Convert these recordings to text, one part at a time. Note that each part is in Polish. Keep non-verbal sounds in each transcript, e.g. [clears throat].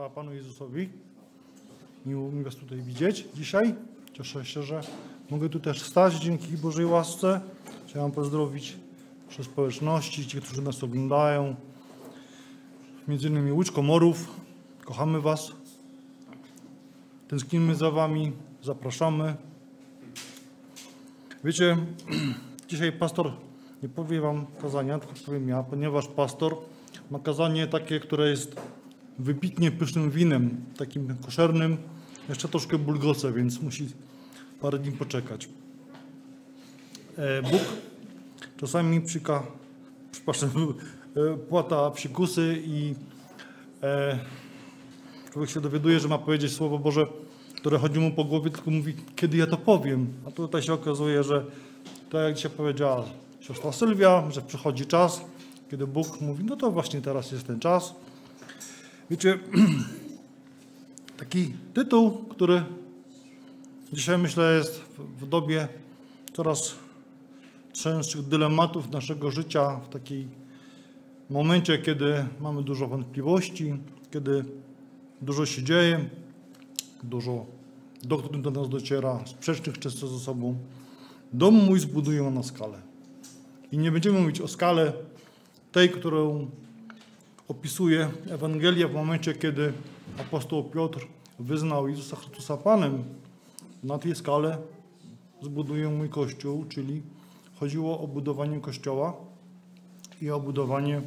Chwała Panu Jezusowi. Miło mi Was tutaj widzieć dzisiaj. Cieszę się, że mogę tu też stać dzięki Bożej łasce. Chciałem pozdrowić przy społeczności, ci, którzy nas oglądają. Między innymi Łódź Komorów. Kochamy Was. Tęsknimy za Wami. Zapraszamy. Wiecie, [clears throat] dzisiaj pastor nie powie Wam kazania, tylko powiem ja, ponieważ pastor ma kazanie takie, które jest wybitnie pysznym winem, takim koszernym, jeszcze troszkę bulgoce, więc musi parę dni poczekać. E, Bóg czasami przyka, przepraszam, e, płata psikusy i e, człowiek się dowiaduje, że ma powiedzieć Słowo Boże, które chodzi mu po głowie, tylko mówi, kiedy ja to powiem. A tutaj się okazuje, że tak jak dzisiaj powiedziała siostra Sylwia, że przychodzi czas, kiedy Bóg mówi, no to właśnie teraz jest ten czas. Wiecie, [clears throat] taki tytuł, który dzisiaj myślę jest w- dobie coraz częstszych dylematów naszego życia, w takiej momencie, kiedy mamy dużo wątpliwości, kiedy dużo się dzieje, dużo doktryn do nas dociera, sprzecznych często ze sobą. Dom mój zbuduję na skalę. I nie będziemy mówić o skale tej, którą opisuje Ewangelia w momencie, kiedy apostoł Piotr wyznał Jezusa Chrystusa Panem. Na tej skale zbuduję mój kościół, czyli chodziło o budowanie kościoła i o budowanie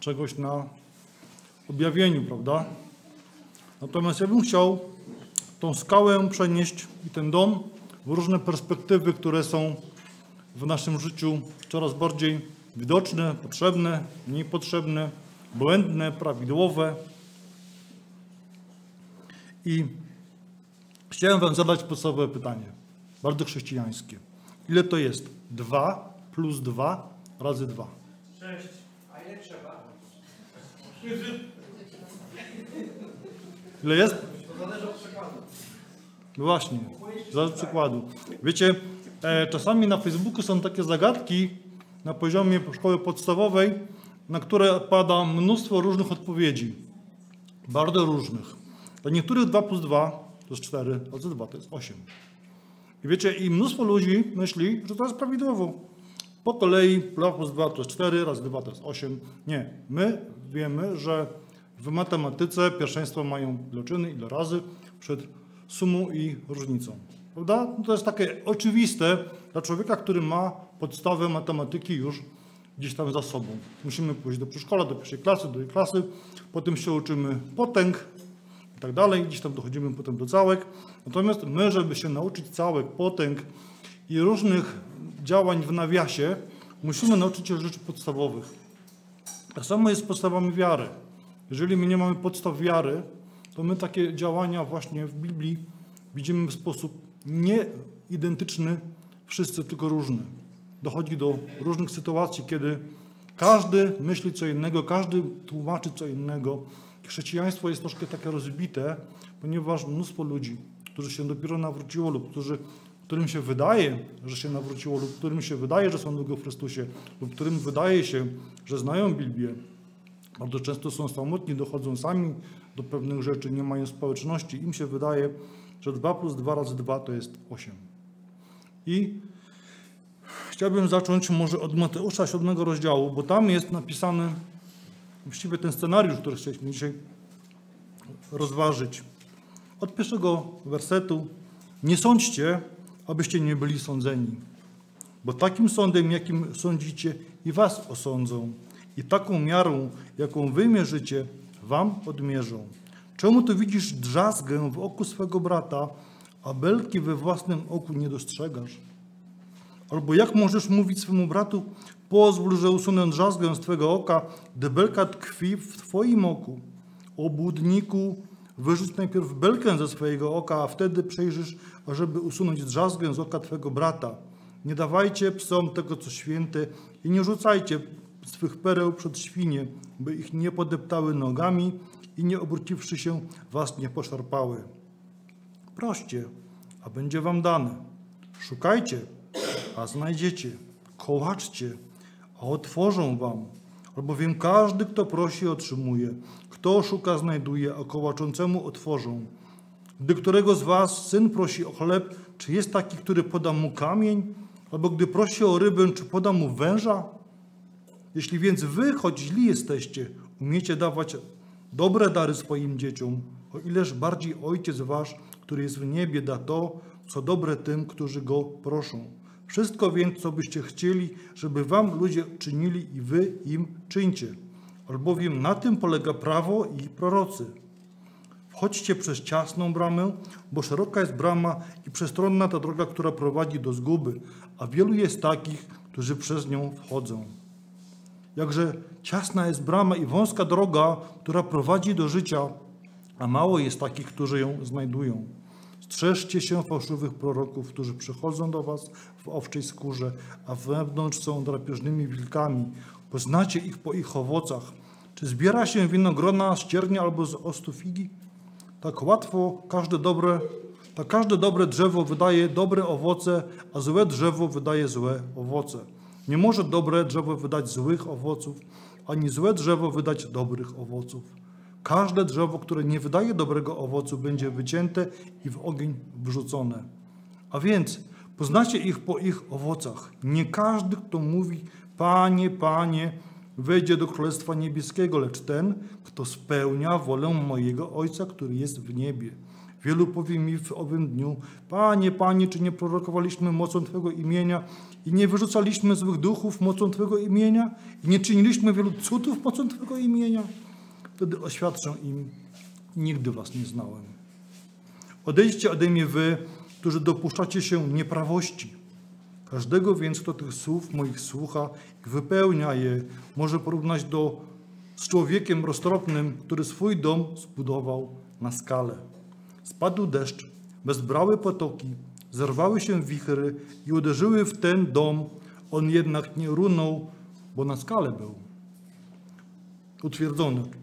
czegoś na objawieniu, prawda? Natomiast ja bym chciał tą skałę przenieść i ten dom w różne perspektywy, które są w naszym życiu coraz bardziej widoczne, potrzebne, mniej potrzebne, błędne, prawidłowe. I chciałem Wam zadać podstawowe pytanie, bardzo chrześcijańskie. Ile to jest 2 plus 2 razy 2? Cześć. A ile trzeba? Ile jest? To zależy od przekładu. No właśnie, za przykładu. Wiecie, e, czasami na Facebooku są takie zagadki na poziomie szkoły podstawowej, na które pada mnóstwo różnych odpowiedzi. Bardzo różnych. Dla niektórych 2 plus 2 to jest 4, a 2 to jest 8. I wiecie, i mnóstwo ludzi myśli, że to jest prawidłowo. Po kolei 2 plus 2 to jest 4, razy 2 to jest 8. Nie, my wiemy, że w matematyce pierwszeństwo mają iloczyny, ile razy przed sumą i różnicą. Prawda? No to jest takie oczywiste dla człowieka, który ma podstawę matematyki już gdzieś tam za sobą. Musimy pójść do przedszkola, do pierwszej klasy, do drugiej klasy, potem się uczymy potęg i tak dalej, gdzieś tam dochodzimy potem do całek. Natomiast my, żeby się nauczyć całek, potęg i różnych działań w nawiasie, musimy nauczyć się rzeczy podstawowych. Tak samo jest z podstawami wiary. Jeżeli my nie mamy podstaw wiary, to my takie działania właśnie w Biblii widzimy w sposób nieidentyczny wszyscy, tylko różny. Dochodzi do różnych sytuacji, kiedy każdy myśli co innego, każdy tłumaczy co innego. Chrześcijaństwo jest troszkę takie rozbite, ponieważ mnóstwo ludzi, którzy się dopiero nawróciło lub którzy, którym się wydaje, że się nawróciło lub którym się wydaje, że są długo w Chrystusie lub którym wydaje się, że znają Biblię, bardzo często są samotni, dochodzą sami do pewnych rzeczy, nie mają społeczności. Im się wydaje, że 2 plus 2 razy 2 to jest 8. I chciałbym zacząć może od Mateusza 7 rozdziału, bo tam jest napisany właściwie ten scenariusz, który chcieliśmy dzisiaj rozważyć. Od pierwszego wersetu. Nie sądźcie, abyście nie byli sądzeni, bo takim sądem, jakim sądzicie, i was osądzą. I taką miarą, jaką wy mierzycie, wam odmierzą. Czemu tu widzisz drzazgę w oku swego brata, a belki we własnym oku nie dostrzegasz? Albo jak możesz mówić swemu bratu, pozwól, że usunę drzazgę z twego oka, gdy belka tkwi w twoim oku. Obłudniku, wyrzuć najpierw belkę ze swojego oka, a wtedy przejrzysz, ażeby usunąć drzazgę z oka twego brata. Nie dawajcie psom tego, co święte i nie rzucajcie swych pereł przed świnie, by ich nie podeptały nogami i nie obróciwszy się, was nie poszarpały. Proście, a będzie wam dane. Szukajcie, znajdziecie. Kołaczcie, a otworzą wam. Albowiem każdy, kto prosi, otrzymuje. Kto szuka, znajduje, a kołaczącemu otworzą. Gdy którego z was syn prosi o chleb, czy jest taki, który poda mu kamień? Albo gdy prosi o rybę, czy poda mu węża? Jeśli więc wy, choć źli jesteście, umiecie dawać dobre dary swoim dzieciom, o ileż bardziej Ojciec wasz, który jest w niebie, da to, co dobre tym, którzy go proszą. Wszystko więc, co byście chcieli, żeby wam ludzie czynili i wy im czyńcie. Albowiem na tym polega prawo i prorocy. Wchodźcie przez ciasną bramę, bo szeroka jest brama i przestronna ta droga, która prowadzi do zguby, a wielu jest takich, którzy przez nią wchodzą. Jakże ciasna jest brama i wąska droga, która prowadzi do życia, a mało jest takich, którzy ją znajdują. Strzeżcie się fałszywych proroków, którzy przychodzą do was w owczej skórze, a wewnątrz są drapieżnymi wilkami. Poznacie ich po ich owocach. Czy zbiera się winogrona z ciernia albo z ostu figi? Tak łatwo każde dobre, tak każde dobre drzewo wydaje dobre owoce, a złe drzewo wydaje złe owoce. Nie może dobre drzewo wydać złych owoców, ani złe drzewo wydać dobrych owoców. Każde drzewo, które nie wydaje dobrego owocu, będzie wycięte i w ogień wrzucone. A więc poznacie ich po ich owocach. Nie każdy, kto mówi, Panie, Panie, wejdzie do Królestwa Niebieskiego, lecz ten, kto spełnia wolę mojego Ojca, który jest w niebie. Wielu powie mi w owym dniu, Panie, Panie, czy nie prorokowaliśmy mocą Twego imienia i nie wyrzucaliśmy złych duchów mocą Twego imienia i nie czyniliśmy wielu cudów mocą Twego imienia? Wtedy oświadczę im, nigdy Was nie znałem. Odejdźcie ode mnie wy, którzy dopuszczacie się nieprawości. Każdego więc, kto tych słów moich słucha i wypełnia je, może porównać do z człowiekiem roztropnym, który swój dom zbudował na skale. Spadł deszcz, wezbrały potoki, zerwały się wichry i uderzyły w ten dom. On jednak nie runął, bo na skale był. Utwierdzony.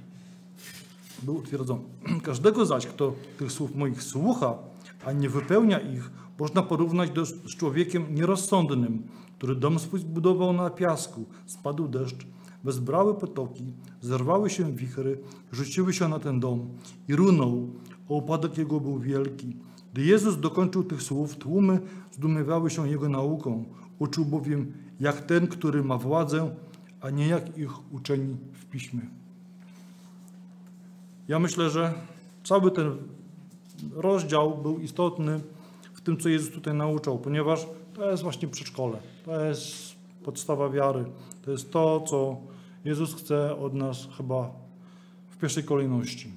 Był utwierdzony. [clears throat] Każdego zaś, kto tych słów moich słucha, a nie wypełnia ich, można porównać do, z człowiekiem nierozsądnym, który dom swój zbudował na piasku. Spadł deszcz, wezbrały potoki, zerwały się wichry, rzuciły się na ten dom i runął, a upadek jego był wielki. Gdy Jezus dokończył tych słów, tłumy zdumiewały się jego nauką. Uczył bowiem jak ten, który ma władzę, a nie jak ich uczeni w piśmie. Ja myślę, że cały ten rozdział był istotny w tym, co Jezus tutaj nauczał, ponieważ to jest właśnie przedszkole, to jest podstawa wiary, to jest to, co Jezus chce od nas chyba w pierwszej kolejności.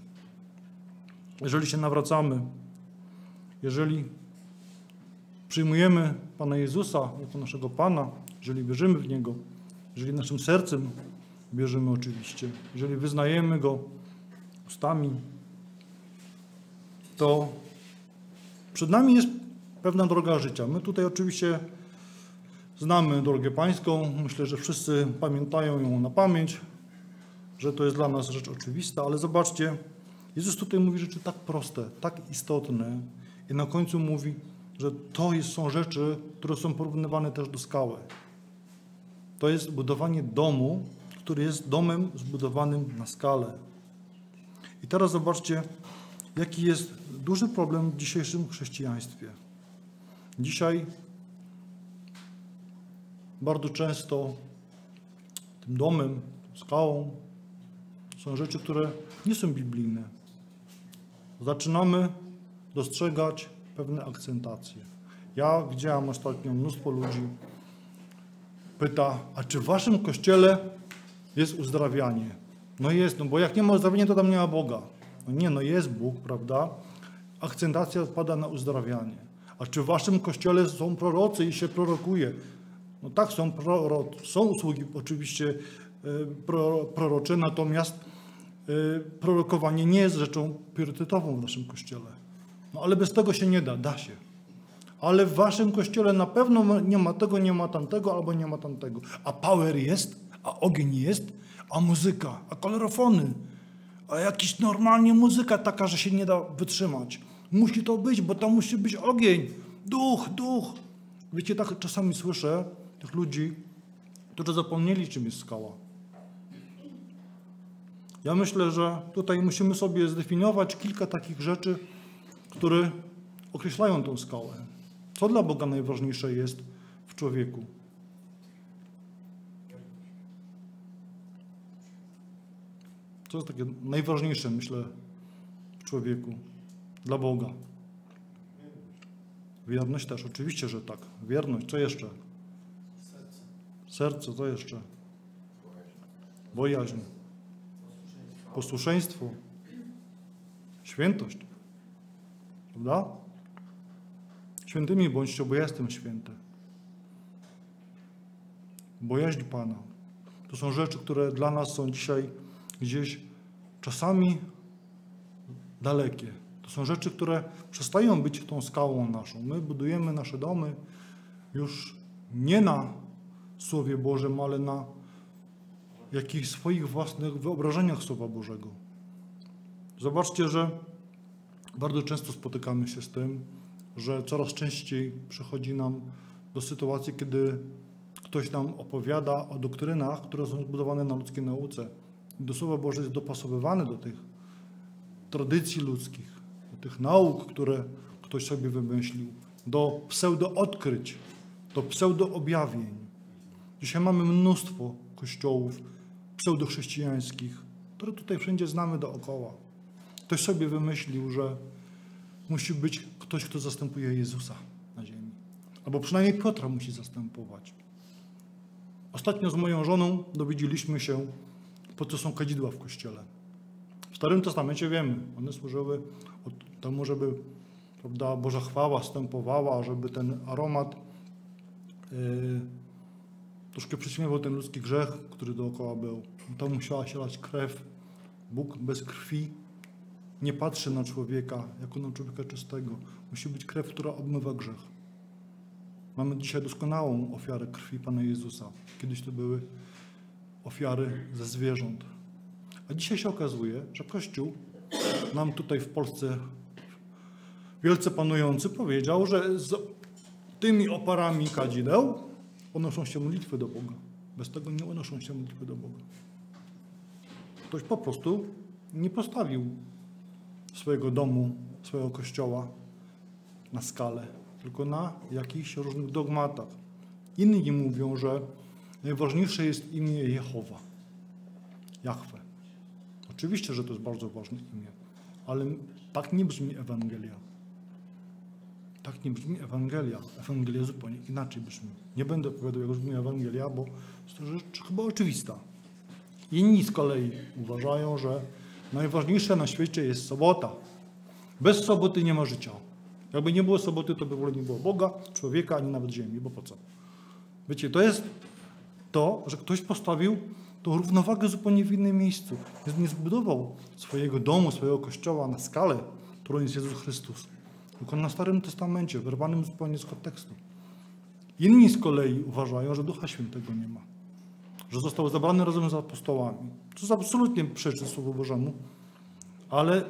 Jeżeli się nawracamy, jeżeli przyjmujemy Pana Jezusa jako naszego Pana, jeżeli wierzymy w Niego, jeżeli naszym sercem wierzymy oczywiście, jeżeli wyznajemy Go ustami, to przed nami jest pewna droga życia. My tutaj oczywiście znamy drogę pańską. Myślę, że wszyscy pamiętają ją na pamięć, że to jest dla nas rzecz oczywista, ale zobaczcie, Jezus tutaj mówi rzeczy tak proste, tak istotne i na końcu mówi, że to są rzeczy, które są porównywane też do skały. To jest budowanie domu, który jest domem zbudowanym na skalę. I teraz zobaczcie, jaki jest duży problem w dzisiejszym chrześcijaństwie. Dzisiaj bardzo często tym domem, skałą są rzeczy, które nie są biblijne. Zaczynamy dostrzegać pewne akcentacje. Ja widziałem ostatnio mnóstwo ludzi pyta, a czy w waszym kościele jest uzdrawianie? No jest, no bo jak nie ma uzdrowienia, to tam nie ma Boga. No nie, no jest Bóg, prawda? Akcentacja pada na uzdrawianie. A czy w waszym kościele są prorocy i się prorokuje? No tak, są, są usługi oczywiście e, prorocze, natomiast e, prorokowanie nie jest rzeczą priorytetową w naszym kościele. No ale bez tego się nie da, da się. Ale w waszym kościele na pewno nie ma tego, nie ma tamtego, albo nie ma tamtego. A power jest, a ogień jest, a muzyka, a kolorofony, a jakiś normalnie muzyka taka, że się nie da wytrzymać. Musi to być, bo tam musi być ogień, duch, duch. Wiecie, tak czasami słyszę tych ludzi, którzy zapomnieli, czym jest skała. Ja myślę, że tutaj musimy sobie zdefiniować kilka takich rzeczy, które określają tą skałę. Co dla Boga najważniejsze jest w człowieku? Co jest takie najważniejsze, myślę, w człowieku dla Boga? Wierność też, oczywiście, że tak. Wierność, co jeszcze? Serce. Serce, co jeszcze? Bojaźń, posłuszeństwo, świętość. Prawda? Świętymi bądźcie, bo jestem święty. Bojaźń Pana. To są rzeczy, które dla nas są dzisiaj gdzieś czasami dalekie. To są rzeczy, które przestają być tą skałą naszą. My budujemy nasze domy już nie na Słowie Bożym, ale na jakichś swoich własnych wyobrażeniach Słowa Bożego. Zobaczcie, że bardzo często spotykamy się z tym, że coraz częściej przychodzi nam do sytuacji, kiedy ktoś nam opowiada o doktrynach, które są zbudowane na ludzkiej nauce. Do Słowa Boże jest dopasowywany do tych tradycji ludzkich, do tych nauk, które ktoś sobie wymyślił, do pseudo-odkryć, do pseudo-objawień. Dzisiaj mamy mnóstwo kościołów pseudochrześcijańskich, które tutaj wszędzie znamy dookoła. Ktoś sobie wymyślił, że musi być ktoś, kto zastępuje Jezusa na ziemi. Albo przynajmniej Piotra musi zastępować. Ostatnio z moją żoną dowiedzieliśmy się, po co są kadzidła w kościele. W Starym Testamencie wiemy, one służyły temu, żeby prawda, Boża chwała stępowała, żeby ten aromat yy, troszkę przyćmiewał ten ludzki grzech, który dookoła był. Tam musiała się lać krew. Bóg bez krwi nie patrzy na człowieka jako na człowieka czystego. Musi być krew, która obmywa grzech. Mamy dzisiaj doskonałą ofiarę krwi Pana Jezusa. Kiedyś to były ofiary ze zwierząt. A dzisiaj się okazuje, że Kościół nam tutaj w Polsce wielce panujący powiedział, że z tymi oparami kadzideł unoszą się modlitwy do Boga. Bez tego nie unoszą się modlitwy do Boga. Ktoś po prostu nie postawił swojego domu, swojego kościoła na skalę, tylko na jakichś różnych dogmatach. Inni mówią, że najważniejsze jest imię Jehowa, Jahwe. Oczywiście, że to jest bardzo ważne imię, ale tak nie brzmi Ewangelia. Tak nie brzmi Ewangelia. Ewangelia zupełnie inaczej brzmi. Nie będę opowiadał, jak brzmi Ewangelia, bo jest to rzecz chyba oczywista. Inni z kolei uważają, że najważniejsze na świecie jest sobota. Bez soboty nie ma życia. Jakby nie było soboty, to by w ogóle nie było Boga, człowieka, ani nawet ziemi, bo po co? Wiecie, to jest to, że ktoś postawił tą równowagę zupełnie w innym miejscu. Nie zbudował swojego domu, swojego kościoła na skalę, którą jest Jezus Chrystus, tylko na Starym Testamencie, wyrwanym zupełnie z kontekstu. Inni z kolei uważają, że Ducha Świętego nie ma, że został zabrany razem z apostołami. To jest absolutnie przeczy Słowu Bożemu, ale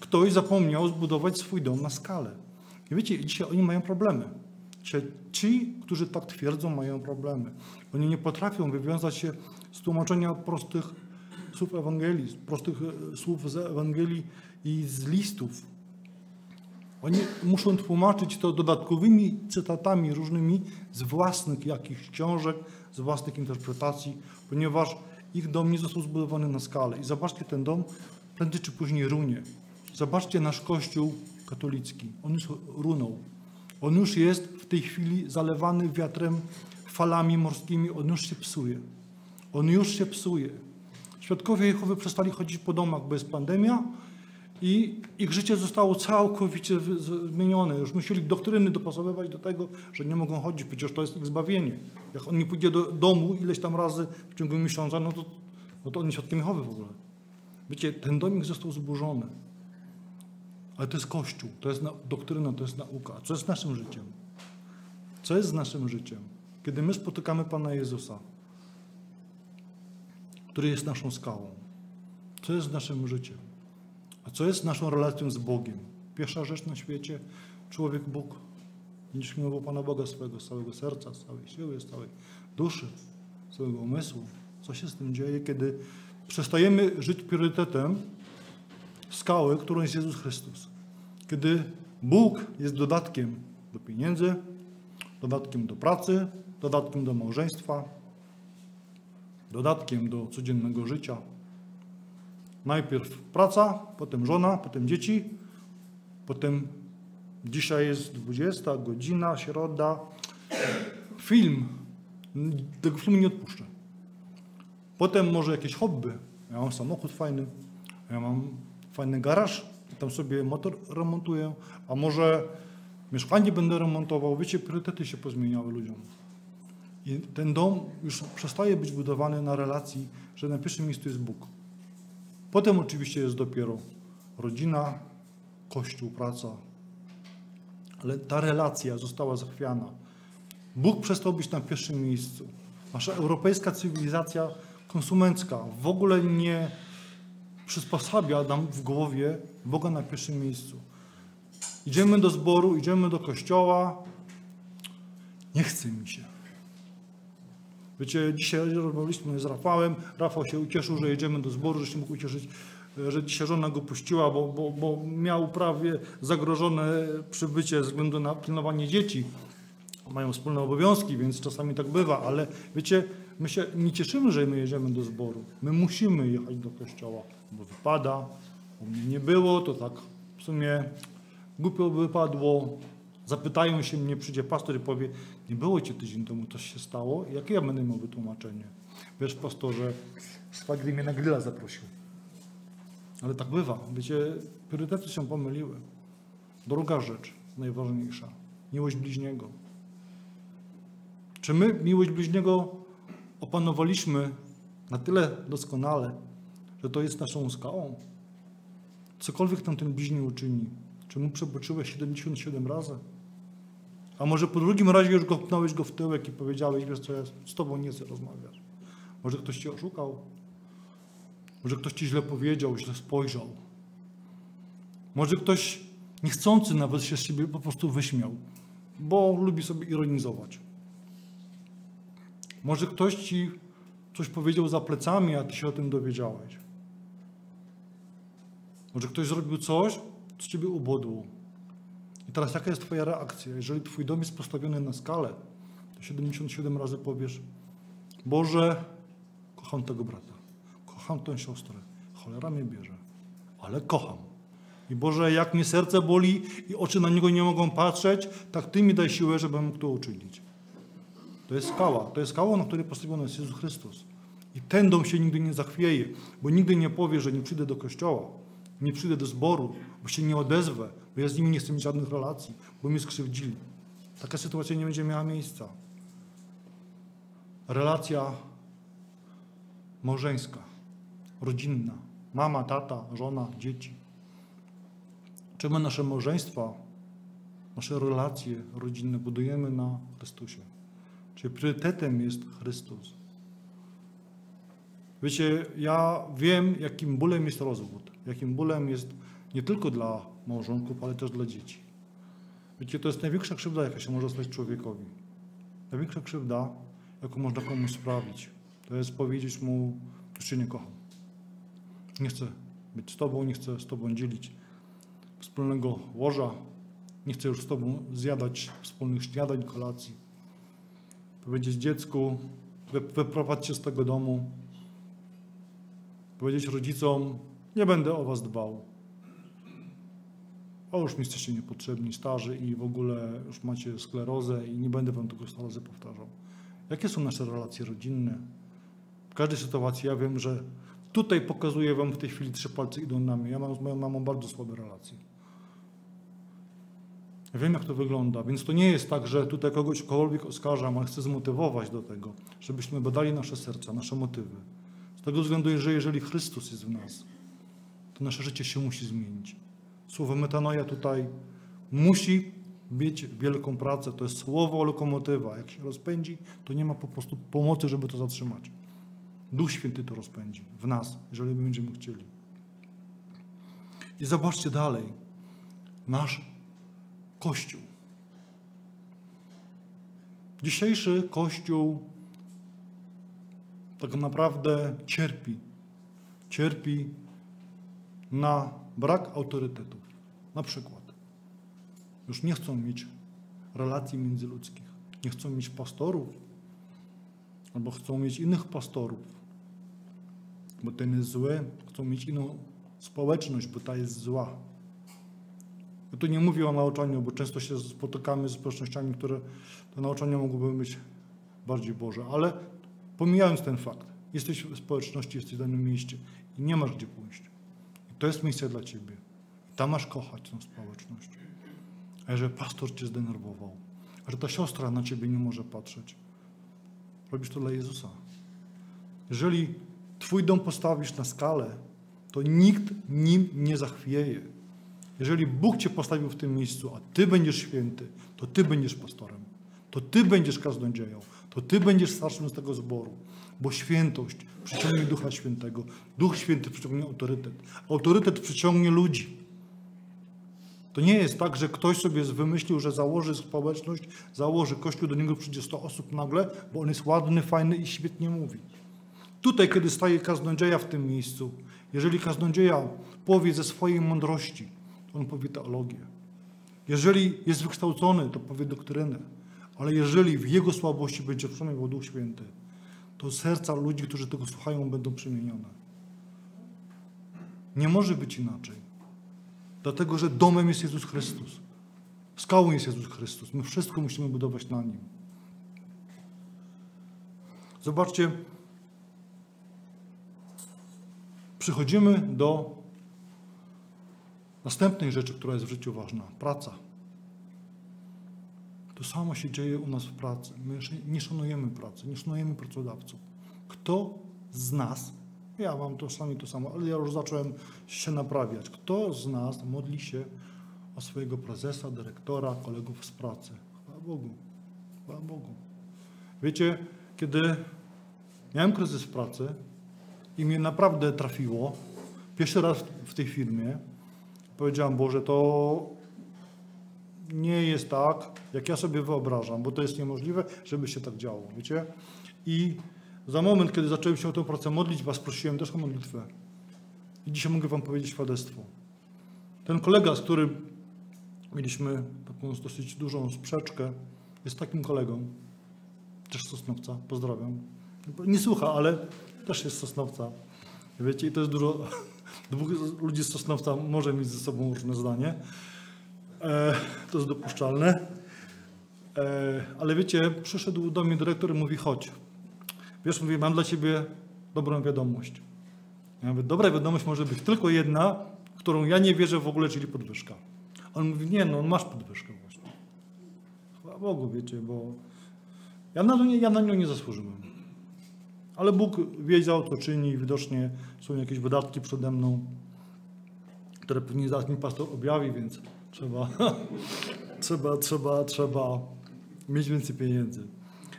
ktoś zapomniał zbudować swój dom na skalę. I wiecie, dzisiaj oni mają problemy. Dzisiaj ci, którzy tak twierdzą, mają problemy. Oni nie potrafią wywiązać się z tłumaczenia prostych słów Ewangelii, prostych e, słów z Ewangelii i z listów. Oni muszą tłumaczyć to dodatkowymi cytatami różnymi z własnych jakichś książek, z własnych interpretacji, ponieważ ich dom nie został zbudowany na skalę. I zobaczcie, ten dom prędzej czy później runie. Zobaczcie nasz kościół katolicki. On już runął. On już jest w tej chwili zalewany wiatrem, falami morskimi. On już się psuje. On już się psuje. Świadkowie Jehowy przestali chodzić po domach, bo jest pandemia i ich życie zostało całkowicie zmienione. Już musieli doktryny dopasowywać do tego, że nie mogą chodzić. Przecież to jest ich zbawienie. Jak on nie pójdzie do domu ileś tam razy w ciągu miesiąca, no to, no to on jest świadkiem Jehowy w ogóle. Wiecie, ten dom ich został zburzony. Ale to jest Kościół, to jest na, doktryna, to jest nauka. Co jest naszym życiem? Co jest z naszym życiem? Kiedy my spotykamy Pana Jezusa, który jest naszą skałą. Co jest naszym życiem? A co jest naszą relacją z Bogiem? Pierwsza rzecz na świecie, człowiek Bóg. Będziesz miłował Pana Boga swojego, całego serca, całej siły, całej duszy, całego umysłu. Co się z tym dzieje, kiedy przestajemy żyć priorytetem skały, którą jest Jezus Chrystus. Kiedy Bóg jest dodatkiem do pieniędzy, dodatkiem do pracy, dodatkiem do małżeństwa, dodatkiem do codziennego życia. Najpierw praca, potem żona, potem dzieci, potem dzisiaj jest 20 godzina, środa. Film, tego filmu nie odpuszczę. Potem może jakieś hobby. Ja mam samochód fajny, ja mam fajny garaż, tam sobie motor remontuję, a może mieszkanie będę remontował. Wiecie, priorytety się pozmieniały ludziom. I ten dom już przestaje być budowany na relacji, że na pierwszym miejscu jest Bóg. Potem oczywiście jest dopiero rodzina, kościół, praca. Ale ta relacja została zachwiana. Bóg przestał być na pierwszym miejscu. Nasza europejska cywilizacja konsumencka w ogóle nie przysposabia nam w głowie Boga na pierwszym miejscu. Idziemy do zboru, idziemy do kościoła. Nie chce mi się. Wiecie, dzisiaj rozmawialiśmy z Rafałem. Rafał się ucieszył, że jedziemy do zboru, że się mógł ucieszyć, że dzisiaj żona go puściła, bo, bo, bo miał prawie zagrożone przybycie ze względu na pilnowanie dzieci. Mają wspólne obowiązki, więc czasami tak bywa, ale wiecie, my się nie cieszymy, że my jedziemy do zboru. My musimy jechać do kościoła, bo wypada. U mnie nie było, to tak w sumie głupio wypadło. Zapytają się mnie, przyjdzie pastor i powie, nie było cię tydzień temu, coś się stało. Jakie ja będę miał wytłumaczenie? Wiesz, pastorze, swagry mnie na grilla zaprosił. Ale tak bywa. Wiecie, priorytety się pomyliły. Druga rzecz, najważniejsza. Miłość bliźniego. Czy my miłość bliźniego opanowaliśmy na tyle doskonale, że to jest naszą skałą? Cokolwiek tam ten bliźni uczyni. Czy mu przeboczyłeś 77 razy? A może po drugim razie już go go w tyłek i powiedziałeś, wiesz co, ja z tobą nie chcę rozmawiać. Może ktoś cię oszukał. Może ktoś ci źle powiedział, źle spojrzał. Może ktoś niechcący nawet się z siebie po prostu wyśmiał, bo lubi sobie ironizować. Może ktoś ci coś powiedział za plecami, a ty się o tym dowiedziałeś. Może ktoś zrobił coś, co ciebie ubodło. I teraz jaka jest twoja reakcja? Jeżeli twój dom jest postawiony na skalę, to 77 razy powiesz Boże, kocham tego brata, kocham tę siostrę, cholera mnie bierze, ale kocham. I Boże, jak mnie serce boli i oczy na niego nie mogą patrzeć, tak Ty mi daj siłę, żebym mógł to uczynić. To jest skała. To jest skała, na której postawiony jest Jezus Chrystus. I ten dom się nigdy nie zachwieje, bo nigdy nie powie, że nie przyjdę do kościoła, nie przyjdę do zboru, bo się nie odezwę, bo ja z nimi nie chcę mieć żadnych relacji, bo mnie skrzywdzili. Taka sytuacja nie będzie miała miejsca. Relacja małżeńska, rodzinna, mama, tata, żona, dzieci. Czy my nasze małżeństwa, nasze relacje rodzinne budujemy na Chrystusie? Czy priorytetem jest Chrystus? Wiecie, ja wiem, jakim bólem jest rozwód, jakim bólem jest nie tylko dla małżonków, ale też dla dzieci. Wiecie, to jest największa krzywda, jaka się może stać człowiekowi. Największa krzywda, jaką można komuś sprawić, to jest powiedzieć mu, że cię nie kocham. Nie chcę być z tobą, nie chcę z tobą dzielić wspólnego łoża, nie chcę już z tobą zjadać wspólnych śniadań, kolacji. Powiedzieć dziecku, wyprowadź się z tego domu. Powiedzieć rodzicom, nie będę o was dbał. O, już mi jesteście niepotrzebni, starzy i w ogóle już macie sklerozę i nie będę wam tego sto powtarzał. Jakie są nasze relacje rodzinne? W każdej sytuacji ja wiem, że tutaj pokazuję wam w tej chwili trzy palce idą na mnie. Ja mam z moją mamą bardzo słabe relacje. Wiem, jak to wygląda, więc to nie jest tak, że tutaj kogoś kogokolwiek oskarżam, ale chcę zmotywować do tego, żebyśmy badali nasze serca, nasze motywy. Z tego względu, że jeżeli Chrystus jest w nas, to nasze życie się musi zmienić. Słowo metanoja tutaj musi mieć wielką pracę. To jest słowo lokomotywa. Jak się rozpędzi, to nie ma po prostu pomocy, żeby to zatrzymać. Duch Święty to rozpędzi w nas, jeżeli my będziemy chcieli. I zobaczcie dalej. Nasz Kościół. Dzisiejszy Kościół tak naprawdę cierpi cierpi na brak autorytetów. Na przykład, już nie chcą mieć relacji międzyludzkich, nie chcą mieć pastorów, albo chcą mieć innych pastorów, bo ten jest zły, chcą mieć inną społeczność, bo ta jest zła. Tu nie mówię o nauczaniu, bo często się spotykamy z społecznościami, które to nauczanie mogłoby być bardziej Boże, ale pomijając ten fakt, jesteś w społeczności, jesteś w danym mieście i nie masz gdzie pójść. I to jest miejsce dla ciebie. I tam masz kochać tą społeczność. A że pastor cię zdenerwował, a że ta siostra na ciebie nie może patrzeć, robisz to dla Jezusa. Jeżeli twój dom postawisz na skalę, to nikt nim nie zachwieje. Jeżeli Bóg cię postawił w tym miejscu, a ty będziesz święty, to ty będziesz pastorem. To ty będziesz kaznodzieją. To ty będziesz starszym z tego zboru. Bo świętość przyciągnie Ducha Świętego. Duch Święty przyciągnie autorytet. Autorytet przyciągnie ludzi. To nie jest tak, że ktoś sobie wymyślił, że założy społeczność, założy kościół, do niego przyjdzie 100 osób nagle, bo on jest ładny, fajny i świetnie mówi. Tutaj, kiedy staje kaznodzieja w tym miejscu, jeżeli kaznodzieja powie ze swojej mądrości, on powie teologię. Jeżeli jest wykształcony, to powie doktrynę. Ale jeżeli w jego słabości będzie przemawiał Duch Święty, to serca ludzi, którzy tego słuchają, będą przemienione. Nie może być inaczej. Dlatego, że domem jest Jezus Chrystus. Skałą jest Jezus Chrystus. My wszystko musimy budować na Nim. Zobaczcie, Przechodzimy do następnej rzeczy, która jest w życiu ważna praca. To samo się dzieje u nas w pracy. My nie szanujemy pracy, nie szanujemy pracodawców. Kto z nas, ja mam to sami to samo, ale ja już zacząłem się naprawiać. Kto z nas modli się o swojego prezesa, dyrektora, kolegów z pracy? Chwała Bogu. Chwała Bogu. Wiecie, kiedy miałem kryzys w pracy, i mnie naprawdę trafiło. Pierwszy raz w tej firmie powiedziałem, Boże, to nie jest tak, jak ja sobie wyobrażam, bo to jest niemożliwe, żeby się tak działo, wiecie? I za moment, kiedy zacząłem się o tę pracę modlić, was prosiłem też o modlitwę. I dzisiaj mogę wam powiedzieć świadectwo. Ten kolega, z którym mieliśmy taką dosyć dużą sprzeczkę, jest takim kolegą, też Sosnowca, pozdrawiam. Nie słucha, ale też jest Sosnowca. Wiecie, i to jest dużo, dwóch ludzi z Sosnowca może mieć ze sobą różne zdanie. E, to jest dopuszczalne. E, ale wiecie, przyszedł do mnie dyrektor i mówi, chodź. Wiesz, mówi, mam dla ciebie dobrą wiadomość. Ja mówię, dobra wiadomość może być tylko jedna, którą ja nie wierzę w ogóle, czyli podwyżka. On mówi, nie, no masz podwyżkę właśnie. Chwała Bogu, wiecie, bo ja na, nie, ja na nią nie zasłużyłem. Ale Bóg wiedział, co czyni widocznie są jakieś wydatki przede mną, które pewnie zaraz mi pastor objawi, więc trzeba, [laughs] trzeba, trzeba, trzeba mieć więcej pieniędzy.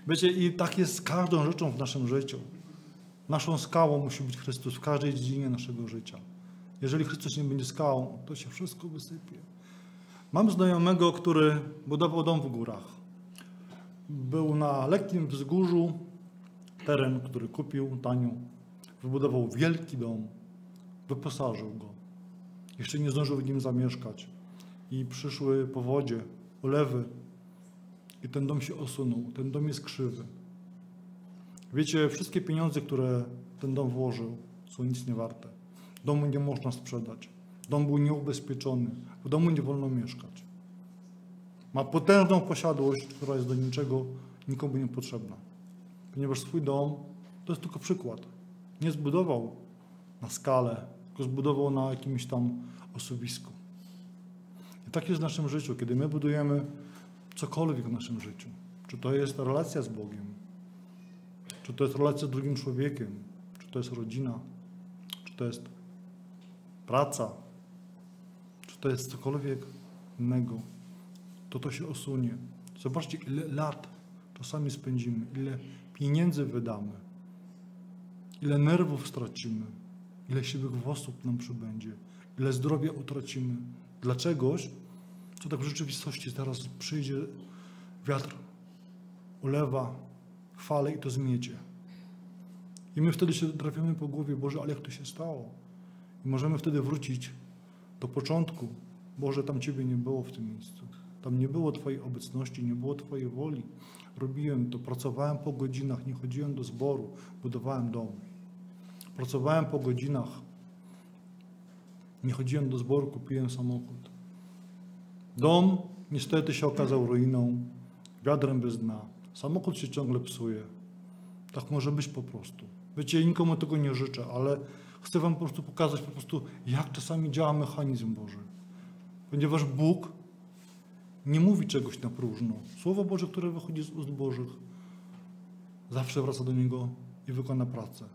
Wiecie, i tak jest z każdą rzeczą w naszym życiu. Naszą skałą musi być Chrystus w każdej dziedzinie naszego życia. Jeżeli Chrystus nie będzie skałą, to się wszystko wysypie. Mam znajomego, który budował dom w górach. Był na lekkim wzgórzu, teren, który kupił tanio. Wybudował wielki dom, wyposażył go. Jeszcze nie zdążył w nim zamieszkać. I przyszły powodzie, ulewy. I ten dom się osunął. Ten dom jest krzywy. Wiecie, wszystkie pieniądze, które ten dom włożył, są nic nie warte. Domu nie można sprzedać. Dom był nieubezpieczony. W domu nie wolno mieszkać. Ma potężną posiadłość, która jest do niczego nikomu niepotrzebna ponieważ swój dom to jest tylko przykład. Nie zbudował na skalę, tylko zbudował na jakimś tam osuwisku. I tak jest w naszym życiu, kiedy my budujemy cokolwiek w naszym życiu. Czy to jest relacja z Bogiem, czy to jest relacja z drugim człowiekiem, czy to jest rodzina, czy to jest praca, czy to jest cokolwiek innego, to to się osunie. Zobaczcie, ile lat czasami spędzimy, ile pieniędzy wydamy, ile nerwów stracimy, ile siwych włosów nam przybędzie, ile zdrowia utracimy dla czegoś, co tak w rzeczywistości teraz przyjdzie wiatr, ulewa, fale i to zmiecie. I my wtedy się trafiamy po głowie, Boże, ale jak to się stało? I możemy wtedy wrócić do początku. Boże, tam Ciebie nie było w tym miejscu. Tam nie było Twojej obecności, nie było Twojej woli. Robiłem to, pracowałem po godzinach, nie chodziłem do zboru, budowałem dom. Pracowałem po godzinach, nie chodziłem do zboru, kupiłem samochód. Dom niestety się okazał ruiną, wiadrem bez dna. Samochód się ciągle psuje. Tak może być po prostu. Wiecie, nikomu tego nie życzę, ale chcę wam po prostu pokazać po prostu, jak czasami działa mechanizm Boży. Ponieważ Bóg nie mówi czegoś na próżno. Słowo Boże, które wychodzi z ust Bożych, zawsze wraca do Niego i wykona pracę.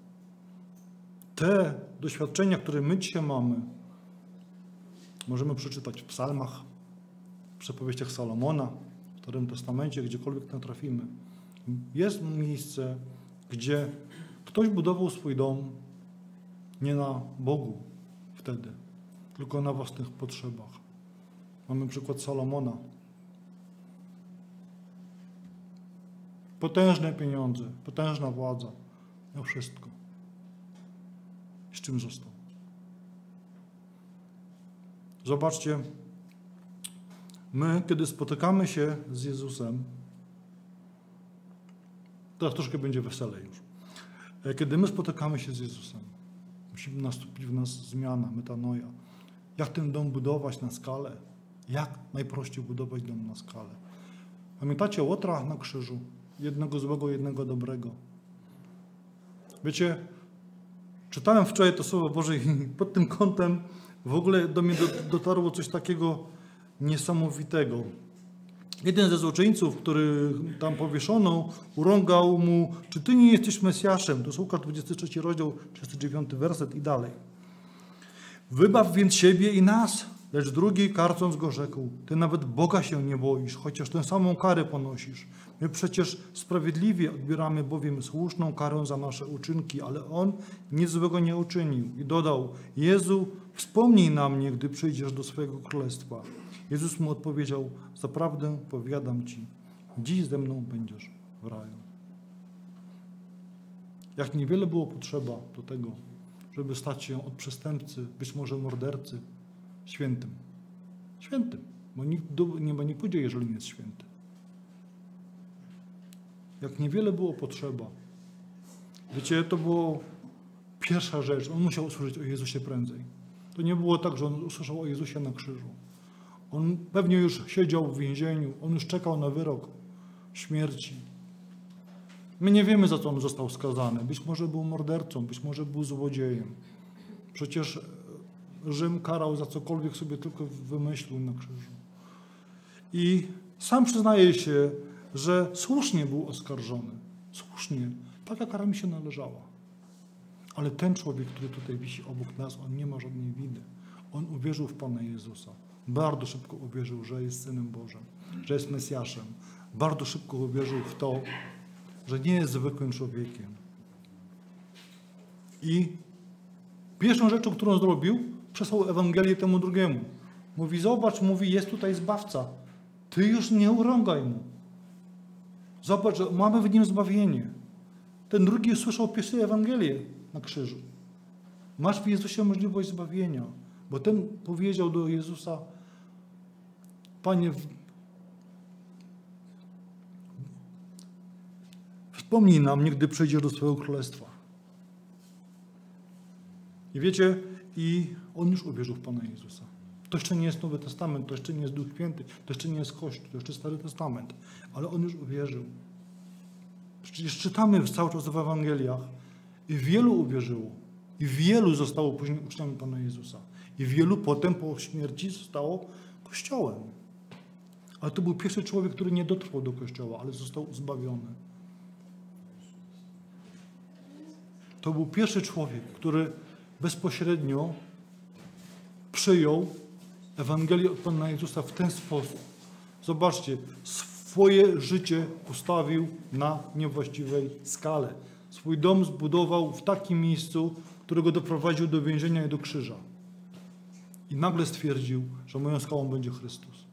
Te doświadczenia, które my dzisiaj mamy, możemy przeczytać w psalmach, w przypowieściach Salomona, w Starym Testamencie, gdziekolwiek natrafimy. Jest miejsce, gdzie ktoś budował swój dom nie na Bogu wtedy, tylko na własnych potrzebach. Mamy przykład Salomona. Potężne pieniądze, potężna władza, miał wszystko. I z czym został? Zobaczcie, my, kiedy spotykamy się z Jezusem, teraz troszkę będzie weselej już. E, Kiedy my spotykamy się z Jezusem, musi nastąpić w nas zmiana, metanoja. Jak ten dom budować na skalę? Jak najprościej budować dom na skalę? Pamiętacie Łotra na krzyżu? Jednego złego, jednego dobrego. Wiecie, czytałem wczoraj to Słowo Boże i [laughs] pod tym kątem w ogóle do mnie do- dotarło coś takiego niesamowitego. Jeden ze złoczyńców, który tam powieszono, urągał mu, czy ty nie jesteś Mesjaszem? To jest Łukasz 23 rozdział, 39 werset i dalej. Wybaw więc siebie i nas, lecz drugi karcąc go rzekł, ty nawet Boga się nie boisz, chociaż tę samą karę ponosisz. My przecież sprawiedliwie odbieramy bowiem słuszną karę za nasze uczynki, ale on nic złego nie uczynił. I dodał, Jezu, wspomnij na mnie, gdy przyjdziesz do swojego królestwa. Jezus mu odpowiedział, zaprawdę powiadam ci, dziś ze mną będziesz w raju. Jak niewiele było potrzeba do tego, żeby stać się od przestępcy, być może mordercy, świętym. Świętym, bo nikt nie pójdzie, jeżeli nie jest święty. Jak niewiele było potrzeba. Wiecie, to było pierwsza rzecz. On musiał usłyszeć o Jezusie prędzej. To nie było tak, że on usłyszał o Jezusie na krzyżu. On pewnie już siedział w więzieniu, on już czekał na wyrok śmierci. My nie wiemy, za co on został skazany. Być może był mordercą, być może był złodziejem. Przecież Rzym karał za cokolwiek sobie tylko wymyślił na krzyżu. I sam przyznaje się, że słusznie był oskarżony. Słusznie. Taka kara mi się należała. Ale ten człowiek, który tutaj wisi obok nas, on nie ma żadnej winy. On uwierzył w Pana Jezusa. Bardzo szybko uwierzył, że jest Synem Bożym, że jest Mesjaszem. Bardzo szybko uwierzył w to, że nie jest zwykłym człowiekiem. I pierwszą rzeczą, którą zrobił, przesłał Ewangelię temu drugiemu. Mówi, zobacz, mówi, jest tutaj Zbawca. Ty już nie urągaj mu. Zobacz, że mamy w nim zbawienie. Ten drugi słyszał pierwszą Ewangelię na krzyżu. Masz w Jezusie możliwość zbawienia. Bo ten powiedział do Jezusa, Panie, wspomnij nam, gdy przyjdziesz do swojego królestwa. I wiecie, i on już uwierzył w Pana Jezusa. To jeszcze nie jest Nowy Testament, to jeszcze nie jest Duch Święty, to jeszcze nie jest Kościół, to jeszcze Stary Testament, ale on już uwierzył. Przecież czytamy cały czas w Ewangeliach i wielu uwierzyło. I wielu zostało później uczniami Pana Jezusa. I wielu potem po śmierci zostało Kościołem. Ale to był pierwszy człowiek, który nie dotrwał do Kościoła, ale został zbawiony. To był pierwszy człowiek, który bezpośrednio przyjął Ewangelię od Pana Jezusa w ten sposób. Zobaczcie, swoje życie postawił na niewłaściwej skale. Swój dom zbudował w takim miejscu, którego doprowadził do więzienia i do krzyża. I nagle stwierdził, że moją skałą będzie Chrystus.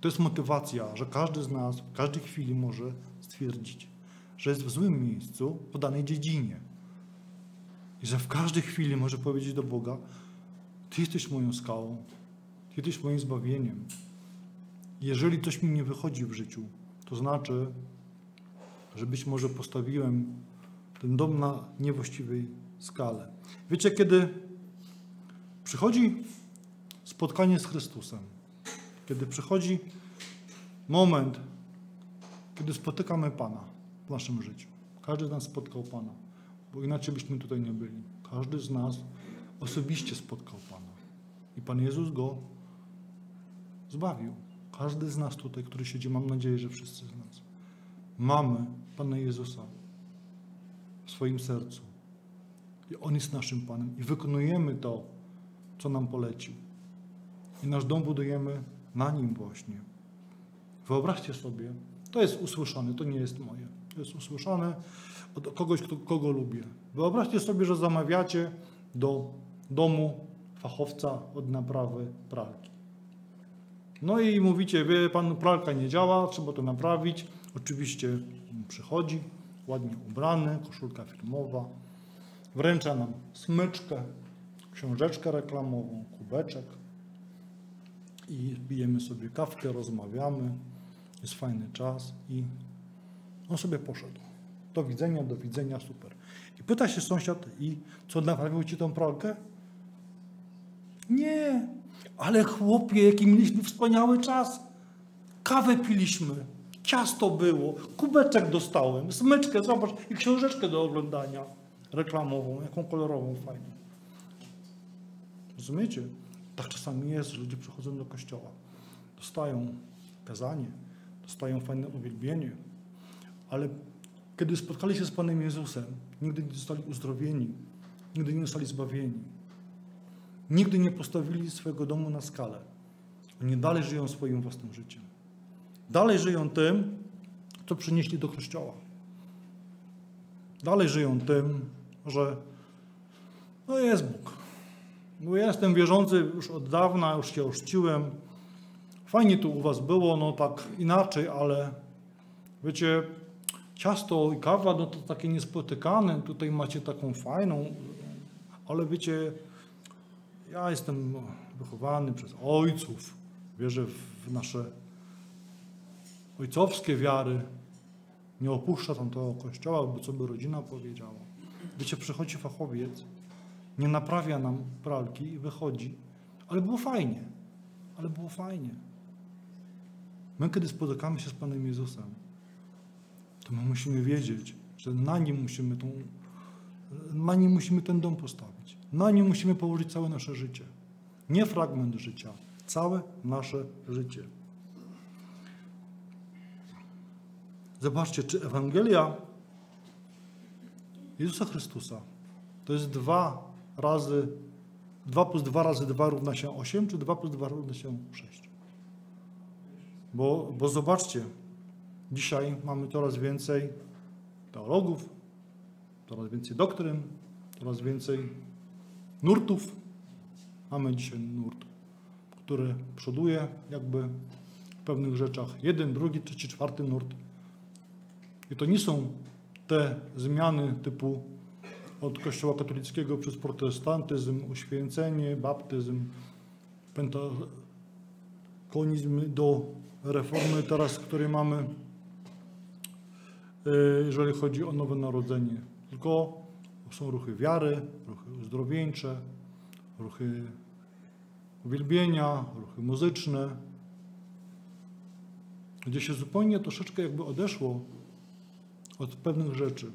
To jest motywacja, że każdy z nas w każdej chwili może stwierdzić, że jest w złym miejscu, w danej dziedzinie. I że w każdej chwili może powiedzieć do Boga: Ty jesteś moją skałą, Ty jesteś moim zbawieniem. Jeżeli coś mi nie wychodzi w życiu, to znaczy, że być może postawiłem ten dom na niewłaściwej skale. Wiecie, kiedy przychodzi spotkanie z Chrystusem, kiedy przychodzi moment, kiedy spotykamy Pana w naszym życiu. Każdy z nas spotkał Pana, bo inaczej byśmy tutaj nie byli. Każdy z nas osobiście spotkał Pana. I Pan Jezus go zbawił. Każdy z nas tutaj, który siedzi, mam nadzieję, że wszyscy z nas, mamy Pana Jezusa w swoim sercu. I On jest naszym Panem. I wykonujemy to, co nam polecił. I nasz dom budujemy na Nim właśnie. Wyobraźcie sobie, to jest usłyszane, to nie jest moje. To jest usłyszane od kogoś, kto, kogo lubię. Wyobraźcie sobie, że zamawiacie do domu fachowca od naprawy pralki. No i mówicie, wie pan, pralka nie działa, trzeba to naprawić. Oczywiście przychodzi, ładnie ubrany, koszulka firmowa, wręcza nam smyczkę, książeczkę reklamową, kubeczek i pijemy sobie kawkę, rozmawiamy, jest fajny czas i on sobie poszedł. Do widzenia, do widzenia, super. I pyta się sąsiad, i co, naprawił ci tą pralkę? Nie, ale chłopie, jaki mieliśmy wspaniały czas. Kawę piliśmy, ciasto było, kubeczek dostałem, smyczkę, zobacz, i książeczkę do oglądania. Reklamową, jaką kolorową, fajną. Rozumiecie? Tak czasami jest, że ludzie przychodzą do kościoła, dostają kazanie, dostają fajne uwielbienie, ale kiedy spotkali się z Panem Jezusem, nigdy nie zostali uzdrowieni, nigdy nie zostali zbawieni. Nigdy nie postawili swojego domu na skalę. Oni dalej żyją swoim własnym życiem. Dalej żyją tym, co przynieśli do kościoła. Dalej żyją tym, że no jest Bóg. Bo ja jestem wierzący już od dawna, już się oszciłem. Fajnie tu u was było, no tak inaczej, ale wiecie, ciasto i kawa, no to takie niespotykane. Tutaj macie taką fajną, ale wiecie, ja jestem wychowany przez ojców. Wierzę w nasze ojcowskie wiary. Nie opuszcza tam tego kościoła, bo co by rodzina powiedziała. Wiecie, przychodzi fachowiec, nie naprawia nam pralki i wychodzi, ale było fajnie. Ale było fajnie. My, kiedy spotykamy się z Panem Jezusem, to my musimy wiedzieć, że na nim musimy tą, na nim musimy ten dom postawić. Na nim musimy położyć całe nasze życie. Nie fragment życia, całe nasze życie. Zobaczcie, czy Ewangelia Jezusa Chrystusa to jest dwa razy, dwa plus dwa razy dwa równa się osiem, czy dwa plus dwa równa się sześć? Bo, bo zobaczcie, dzisiaj mamy coraz więcej teologów, coraz więcej doktryn, coraz więcej nurtów. Mamy dzisiaj nurt, który przoduje jakby w pewnych rzeczach. Jeden, drugi, trzeci, czwarty nurt. I to nie są te zmiany typu od Kościoła katolickiego przez protestantyzm, uświęcenie, baptyzm, pentakonizm do reformy teraz, której mamy, e, jeżeli chodzi o nowe narodzenie. Tylko są ruchy wiary, ruchy uzdrowieńcze, ruchy uwielbienia, ruchy muzyczne, gdzie się zupełnie troszeczkę jakby odeszło od pewnych rzeczy.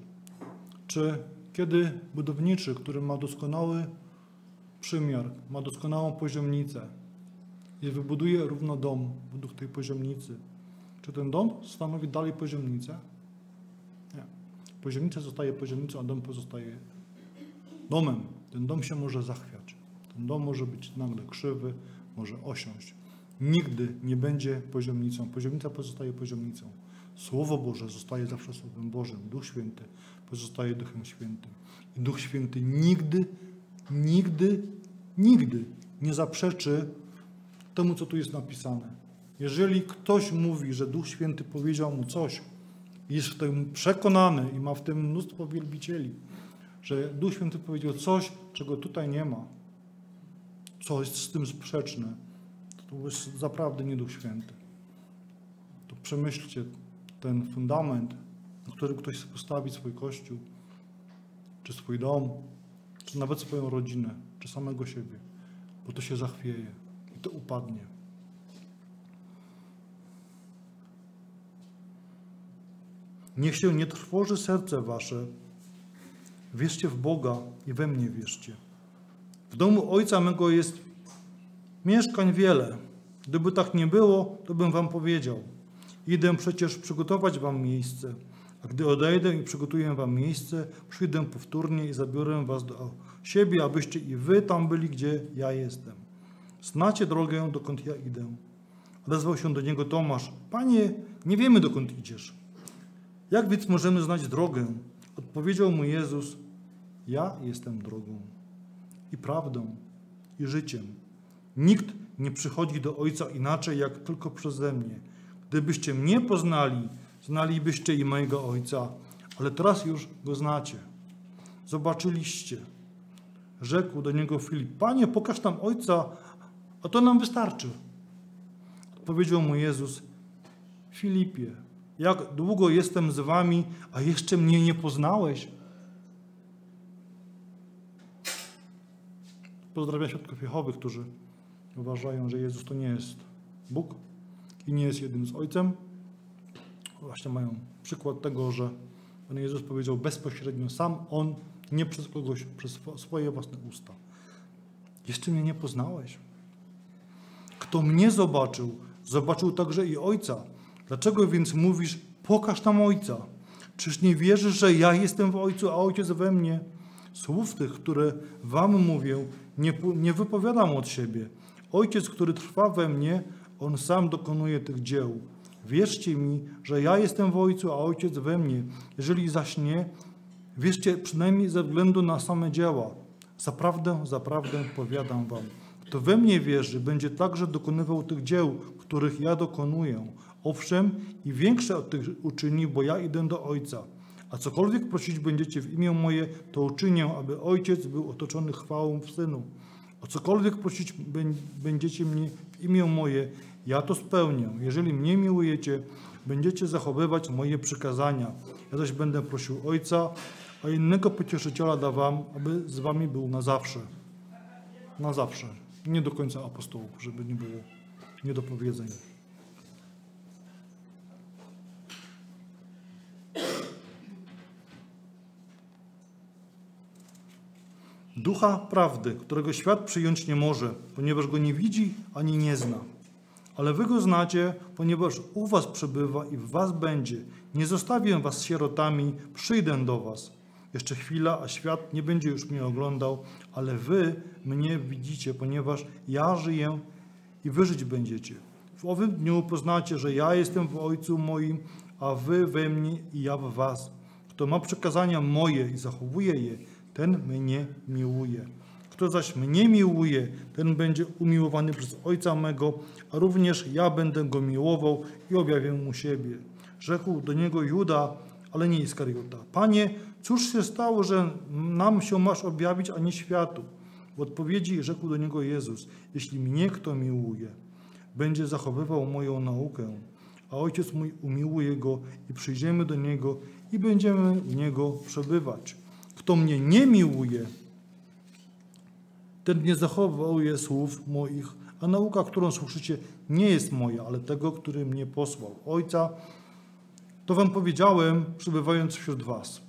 Czy kiedy budowniczy, który ma doskonały przymiar, ma doskonałą poziomnicę i wybuduje równo dom według tej poziomnicy, czy ten dom stanowi dalej poziomnicę? Nie. Poziomnica zostaje poziomnicą, a dom pozostaje domem. Ten dom się może zachwiać. Ten dom może być nagle krzywy, może osiąść. Nigdy nie będzie poziomnicą. Poziomnica pozostaje poziomnicą. Słowo Boże zostaje zawsze Słowem Bożym. Duch Święty pozostaje Duchem Świętym. I Duch Święty nigdy, nigdy, nigdy nie zaprzeczy temu, co tu jest napisane. Jeżeli ktoś mówi, że Duch Święty powiedział mu coś, jest w tym przekonany i ma w tym mnóstwo wielbicieli, że Duch Święty powiedział coś, czego tutaj nie ma, co jest z tym sprzeczne, to jest zaprawdę nie Duch Święty. To przemyślcie ten fundament, na którym ktoś chce postawić swój kościół, czy swój dom, czy nawet swoją rodzinę, czy samego siebie, bo to się zachwieje i to upadnie. Niech się nie trwoży serce wasze. Wierzcie w Boga i we mnie wierzcie. W domu Ojca mego jest mieszkań wiele. Gdyby tak nie było, to bym wam powiedział. Idę przecież przygotować wam miejsce. A gdy odejdę i przygotuję wam miejsce, przyjdę powtórnie i zabiorę was do siebie, abyście i wy tam byli, gdzie ja jestem. Znacie drogę, dokąd ja idę. Odezwał się do niego Tomasz. Panie, nie wiemy, dokąd idziesz. Jak więc możemy znać drogę? Odpowiedział mu Jezus: Ja jestem drogą i prawdą i życiem. Nikt nie przychodzi do Ojca inaczej, jak tylko przeze mnie. Gdybyście mnie poznali, znalibyście i mojego Ojca, ale teraz już go znacie. Zobaczyliście. Rzekł do niego Filip: Panie, pokaż nam Ojca, a to nam wystarczy. Odpowiedział mu Jezus: Filipie, jak długo jestem z wami, a jeszcze mnie nie poznałeś? Pozdrawiam świadków Jehowych, którzy uważają, że Jezus to nie jest Bóg i nie jest jednym z Ojcem. Właśnie mają przykład tego, że Pan Jezus powiedział bezpośrednio sam, On, nie przez kogoś, przez swoje własne usta. Jeszcze mnie nie poznałeś. Kto mnie zobaczył, zobaczył także i Ojca. Dlaczego więc mówisz, pokaż nam Ojca? Czyż nie wierzysz, że ja jestem w Ojcu, a Ojciec we mnie? Słów tych, które wam mówię, nie, nie wypowiadam od siebie. Ojciec, który trwa we mnie, On sam dokonuje tych dzieł. Wierzcie mi, że ja jestem w Ojcu, a Ojciec we mnie. Jeżeli zaś nie, wierzcie przynajmniej ze względu na same dzieła. Zaprawdę, zaprawdę powiadam wam. Kto we mnie wierzy, będzie także dokonywał tych dzieł, których ja dokonuję. Owszem, i większe od tych uczyni, bo ja idę do Ojca. A cokolwiek prosić będziecie w imię moje, to uczynię, aby Ojciec był otoczony chwałą w Synu. O cokolwiek prosić będziecie mnie w imię moje, ja to spełnię. Jeżeli mnie miłujecie, będziecie zachowywać moje przykazania. Ja zaś będę prosił Ojca, a innego pocieszyciela da wam, aby z wami był na zawsze. Na zawsze. Nie do końca apostołów, żeby nie było niedopowiedzeń. Ducha prawdy, którego świat przyjąć nie może, ponieważ go nie widzi ani nie zna. Ale wy go znacie, ponieważ u was przebywa i w was będzie. Nie zostawię was sierotami, przyjdę do was. Jeszcze chwila, a świat nie będzie już mnie oglądał, ale wy mnie widzicie, ponieważ ja żyję i wy żyć będziecie. W owym dniu poznacie, że ja jestem w Ojcu moim, a wy we mnie i ja w was. Kto ma przekazania moje i zachowuje je, ten mnie miłuje. Kto zaś mnie miłuje, ten będzie umiłowany przez Ojca mego, a również ja będę go miłował i objawię mu siebie. Rzekł do niego Juda, ale nie Iskariota. Panie, cóż się stało, że nam się masz objawić, a nie światu? W odpowiedzi rzekł do niego Jezus, jeśli mnie kto miłuje, będzie zachowywał moją naukę, a Ojciec mój umiłuje go i przyjdziemy do niego i będziemy w niego przebywać. Kto mnie nie miłuje, ten nie zachowuje słów moich, a nauka, którą słyszycie, nie jest moja, ale tego, który mnie posłał. Ojca, to wam powiedziałem, przybywając wśród was.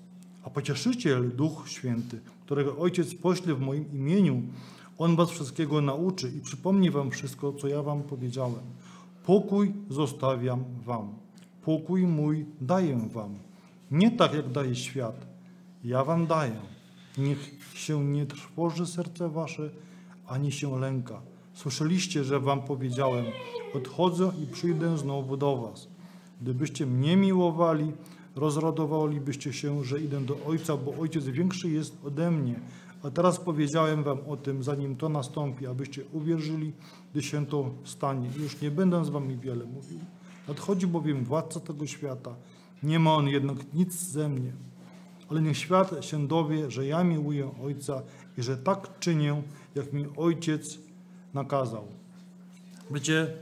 A pocieszyciel, Duch Święty, którego Ojciec pośle w moim imieniu, On was wszystkiego nauczy i przypomni wam wszystko, co ja wam powiedziałem. Pokój zostawiam wam. Pokój mój daję wam. Nie tak, jak daje świat. Ja wam daję. Niech się nie trwoży serce wasze, ani się lęka. Słyszeliście, że wam powiedziałem, odchodzę i przyjdę znowu do was. Gdybyście mnie miłowali, rozradowalibyście się, że idę do Ojca, bo Ojciec większy jest ode mnie. A teraz powiedziałem wam o tym, zanim to nastąpi, abyście uwierzyli, gdy się to stanie. Już nie będę z wami wiele mówił. Nadchodzi bowiem władca tego świata. Nie ma on jednak nic ze mnie ale niech świat się dowie, że ja miłuję Ojca i że tak czynię, jak mi Ojciec nakazał. Wiecie,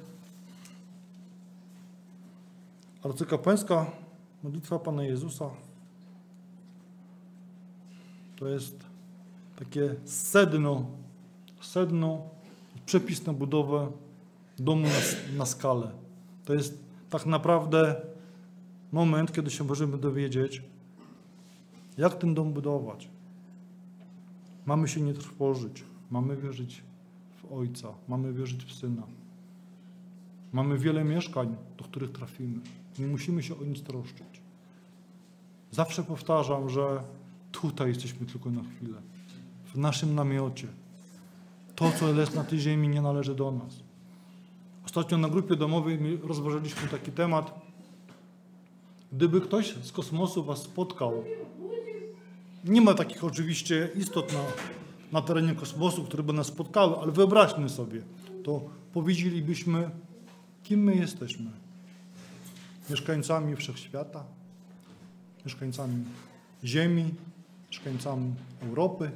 arcykapłańska modlitwa Pana Jezusa to jest takie sedno, sedno, przepis na budowę domu na, na skalę. To jest tak naprawdę moment, kiedy się możemy dowiedzieć, jak ten dom budować. Mamy się nie trwożyć, mamy wierzyć w Ojca, mamy wierzyć w Syna. Mamy wiele mieszkań, do których trafimy. Nie musimy się o nic troszczyć. Zawsze powtarzam, że tutaj jesteśmy tylko na chwilę. W naszym namiocie. To, co jest na tej ziemi, nie należy do nas. Ostatnio na grupie domowej rozważaliśmy taki temat. Gdyby ktoś z kosmosu was spotkał, nie ma takich oczywiście istot na, na terenie kosmosu, które by nas spotkały, ale wyobraźmy sobie, to powiedzielibyśmy, kim my jesteśmy. Mieszkańcami wszechświata, mieszkańcami Ziemi, mieszkańcami Europy,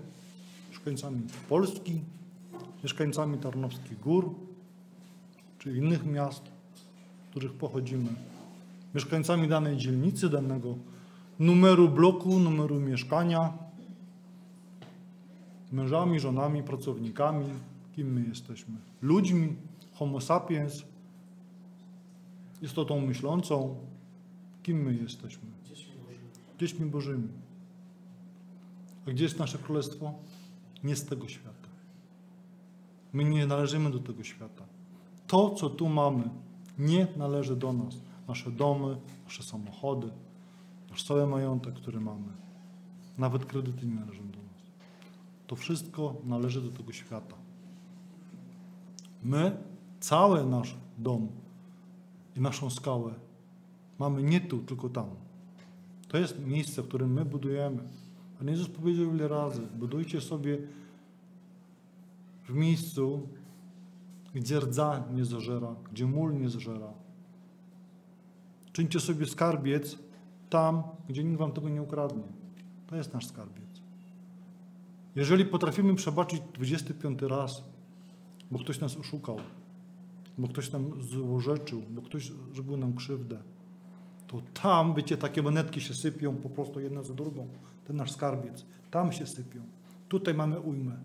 mieszkańcami Polski, mieszkańcami Tarnowskich Gór, czy innych miast, z których pochodzimy, mieszkańcami danej dzielnicy, danego numeru bloku, numeru mieszkania, mężami, żonami, pracownikami, kim my jesteśmy. Ludźmi, homo sapiens, istotą myślącą, kim my jesteśmy. Dziećmi Bożymi. A gdzie jest nasze królestwo? Nie z tego świata. My nie należymy do tego świata. To, co tu mamy, nie należy do nas. Nasze domy, nasze samochody, nasz cały majątek, który mamy. Nawet kredyty nie należą do nas. To wszystko należy do tego świata. My, cały nasz dom naszą skałę mamy nie tu, tylko tam. To jest miejsce, w którym my budujemy. Pan Jezus powiedział wiele razy, budujcie sobie w miejscu, gdzie rdza nie zażera, gdzie mól nie zżera. Czyńcie sobie skarbiec tam, gdzie nikt wam tego nie ukradnie. To jest nasz skarbiec. Jeżeli potrafimy przebaczyć 25 raz, bo ktoś nas oszukał, bo ktoś nam złorzeczył, bo ktoś zrobił nam krzywdę, to tam, wiecie, takie monetki się sypią po prostu jedna za drugą. Ten nasz skarbiec. Tam się sypią. Tutaj mamy ujmę.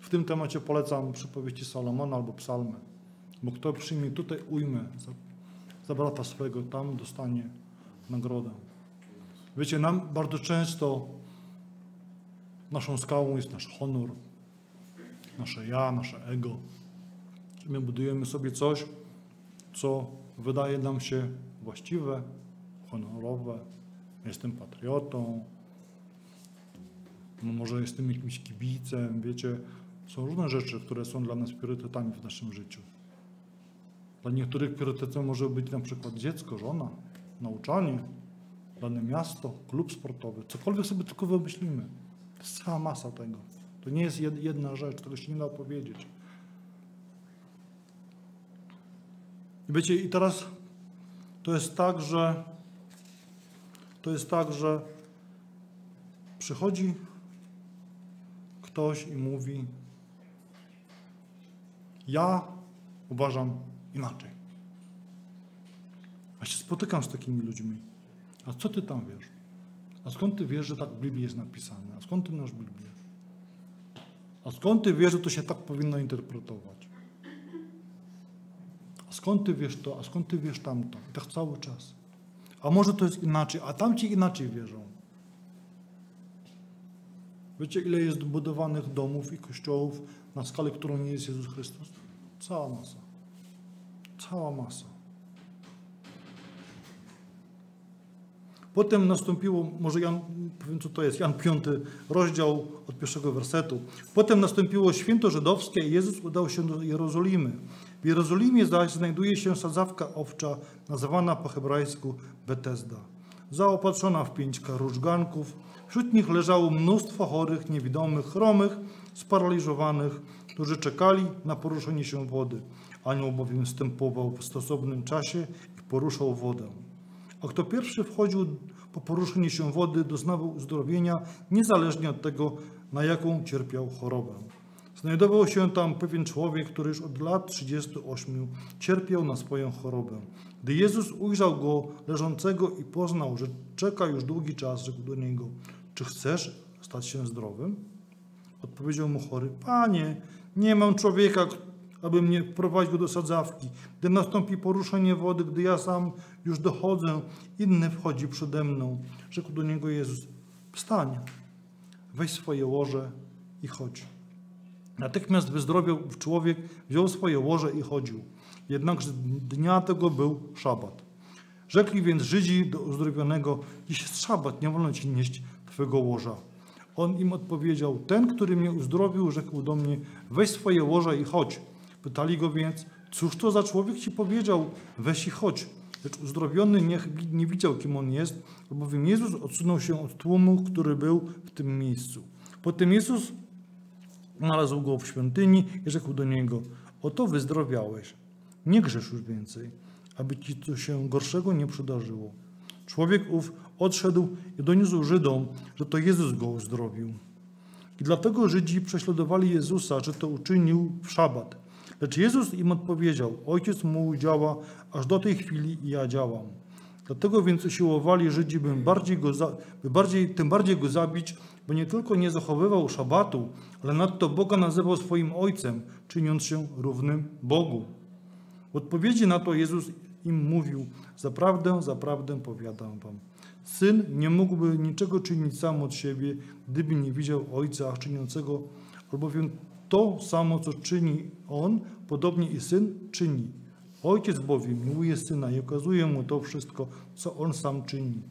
W tym temacie polecam przypowieści Salomona albo psalmy. Bo kto przyjmie tutaj ujmę za, za brata swego, tam dostanie nagrodę. Wiecie, nam bardzo często naszą skałą jest nasz honor, nasze ja, nasze ego. My budujemy sobie coś, co wydaje nam się właściwe, honorowe. Jestem patriotą, no może jestem jakimś kibicem, wiecie. Są różne rzeczy, które są dla nas priorytetami w naszym życiu. Dla niektórych priorytetem może być na przykład dziecko, żona, nauczanie, dane miasto, klub sportowy, cokolwiek sobie tylko wymyślimy. To jest cała masa tego. To nie jest jed- jedna rzecz, tego się nie da opowiedzieć. I wiecie, i teraz to jest tak, że to jest tak, że przychodzi ktoś i mówi: Ja uważam inaczej. A się spotykam z takimi ludźmi. A co ty tam wiesz? A skąd ty wiesz, że tak w Biblii jest napisane? A skąd ty masz Biblię? A skąd ty wiesz, że to się tak powinno interpretować? Skąd ty wiesz to? A skąd ty wiesz tamto? I tak cały czas. A może to jest inaczej? A tamci inaczej wierzą. Wiecie, ile jest budowanych domów i kościołów na skalę, którą nie jest Jezus Chrystus? Cała masa. Cała masa. Potem nastąpiło, może Jan, powiem co to jest, Jan 5, rozdział od pierwszego wersetu. Potem nastąpiło święto żydowskie i Jezus udał się do Jerozolimy. W Jerozolimie zaś znajduje się sadzawka owcza, nazywana po hebrajsku Betesda. Zaopatrzona w pięć karuczganków, wśród nich leżało mnóstwo chorych, niewidomych, chromych, sparaliżowanych, którzy czekali na poruszenie się wody. Anioł bowiem wstępował w stosownym czasie i poruszał wodę. A kto pierwszy wchodził po poruszeniu się wody doznawał uzdrowienia, niezależnie od tego, na jaką cierpiał chorobę. Znajdował się tam pewien człowiek, który już od lat 38 cierpiał na swoją chorobę. Gdy Jezus ujrzał go leżącego i poznał, że czeka już długi czas, rzekł do niego: Czy chcesz stać się zdrowym? Odpowiedział mu chory: Panie, nie mam człowieka, aby mnie wprowadził do sadzawki. Gdy nastąpi poruszenie wody, gdy ja sam już dochodzę, inny wchodzi przede mną. Rzekł do niego Jezus: Wstań, weź swoje łoże i chodź. Natychmiast wyzdrowiał człowiek, wziął swoje łoże i chodził. Jednakże dnia tego był szabat. Rzekli więc Żydzi do uzdrowionego, dziś jest szabat, nie wolno ci nieść twego łoża. On im odpowiedział, ten, który mnie uzdrowił, rzekł do mnie, weź swoje łoże i chodź. Pytali go więc, cóż to za człowiek ci powiedział, weź i chodź. Lecz uzdrowiony nie, nie widział, kim on jest, albowiem Jezus odsunął się od tłumu, który był w tym miejscu. Potem Jezus Znalazł go w świątyni i rzekł do niego: Oto wyzdrowiałeś. Nie grzesz już więcej, aby ci co się gorszego nie przydarzyło. Człowiek ów odszedł i doniósł Żydom, że to Jezus go uzdrowił. I dlatego Żydzi prześladowali Jezusa, że to uczynił w szabat. Lecz Jezus im odpowiedział: Ojciec mój działa, aż do tej chwili ja działam. Dlatego więc usiłowali Żydzi, by, bardziej go za, by bardziej, tym bardziej go zabić, bo nie tylko nie zachowywał szabatu, ale nadto Boga nazywał swoim Ojcem, czyniąc się równym Bogu. W odpowiedzi na to Jezus im mówił, zaprawdę, zaprawdę powiadam wam. Syn nie mógłby niczego czynić sam od siebie, gdyby nie widział Ojca czyniącego, albowiem to samo, co czyni On, podobnie i Syn czyni. Ojciec bowiem miłuje Syna i okazuje Mu to wszystko, co On sam czyni.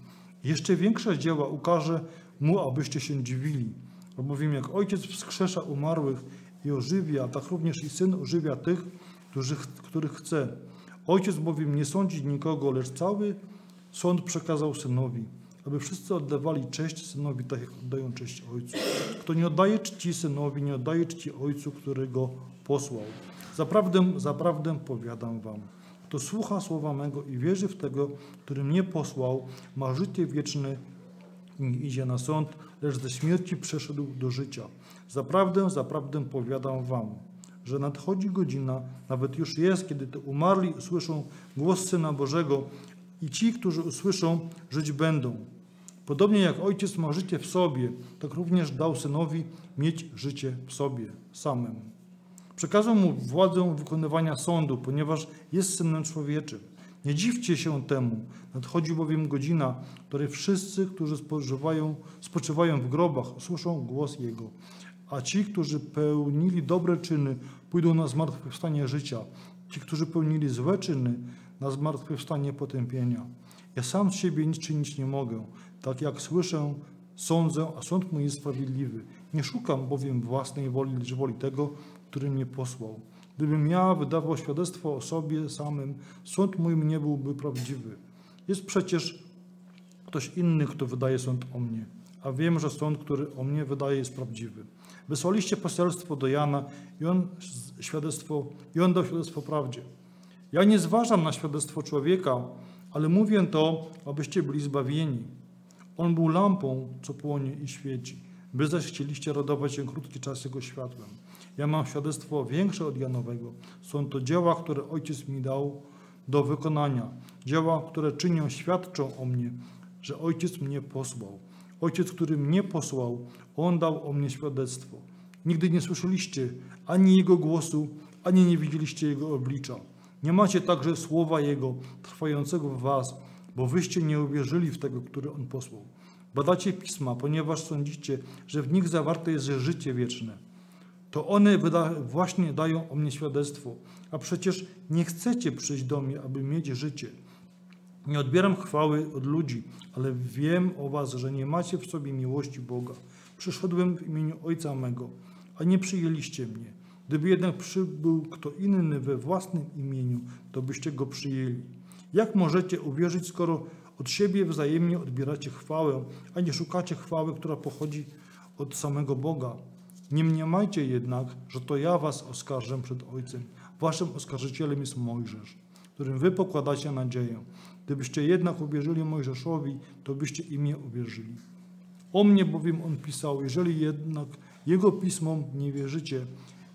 Jeszcze większe dzieła ukaże Mu, abyście się dziwili. Albowiem jak Ojciec wskrzesza umarłych i ożywia, tak również i Syn ożywia tych, których chce. Ojciec bowiem nie sądzi nikogo, lecz cały sąd przekazał Synowi, aby wszyscy oddawali cześć Synowi, tak jak oddają cześć Ojcu. Kto nie oddaje czci Synowi, nie oddaje czci Ojcu, który go posłał. Zaprawdę, zaprawdę powiadam wam, kto słucha słowa mego i wierzy w tego, który mnie posłał, ma życie wieczne i nie idzie na sąd, lecz ze śmierci przeszedł do życia. Zaprawdę, zaprawdę powiadam wam, że nadchodzi godzina, nawet już jest, kiedy te umarli usłyszą głos Syna Bożego i ci, którzy usłyszą, żyć będą. Podobnie jak Ojciec ma życie w sobie, tak również dał Synowi mieć życie w sobie samym. Przekazał mu władzę wykonywania sądu, ponieważ jest Synem Człowieczym. Nie dziwcie się temu, nadchodzi bowiem godzina, w której wszyscy, którzy spożywają, spoczywają w grobach, usłyszą głos Jego. A ci, którzy pełnili dobre czyny, pójdą na zmartwychwstanie życia. Ci, którzy pełnili złe czyny, na zmartwychwstanie potępienia. Ja sam z siebie nic czynić nie mogę. Tak jak słyszę, sądzę, a sąd mój jest sprawiedliwy. Nie szukam bowiem własnej woli, lecz woli tego, który mnie posłał. Gdybym ja wydawał świadectwo o sobie samym, sąd mój nie byłby prawdziwy. Jest przecież ktoś inny, kto wydaje sąd o mnie, a wiem, że sąd, który o mnie wydaje, jest prawdziwy. Wysłaliście poselstwo do Jana i on, świadectwo, i on dał świadectwo prawdzie. Ja nie zważam na świadectwo człowieka, ale mówię to, abyście byli zbawieni. On był lampą, co płonie i świeci. Wy zaś chcieliście radować się krótki czas Jego światłem. Ja mam świadectwo większe od Janowego. Są to dzieła, które Ojciec mi dał do wykonania. Dzieła, które czynią, świadczą o mnie, że Ojciec mnie posłał. Ojciec, który mnie posłał, On dał o mnie świadectwo. Nigdy nie słyszeliście ani Jego głosu, ani nie widzieliście Jego oblicza. Nie macie także słowa Jego trwającego w was, bo wyście nie uwierzyli w tego, który On posłał. Badacie pisma, ponieważ sądzicie, że w nich zawarte jest życie wieczne. To one właśnie dają o mnie świadectwo, a przecież nie chcecie przyjść do mnie, aby mieć życie. Nie odbieram chwały od ludzi, ale wiem o was, że nie macie w sobie miłości Boga. Przyszedłem w imieniu Ojca mego, a nie przyjęliście mnie. Gdyby jednak przybył kto inny we własnym imieniu, to byście go przyjęli. Jak możecie uwierzyć, skoro od siebie wzajemnie odbieracie chwałę, a nie szukacie chwały, która pochodzi od samego Boga? Nie mniemajcie jednak, że to ja was oskarżę przed Ojcem. Waszym oskarżycielem jest Mojżesz, którym wy pokładacie nadzieję. Gdybyście jednak uwierzyli Mojżeszowi, to byście i mnie uwierzyli. O mnie bowiem on pisał, jeżeli jednak jego pismom nie wierzycie,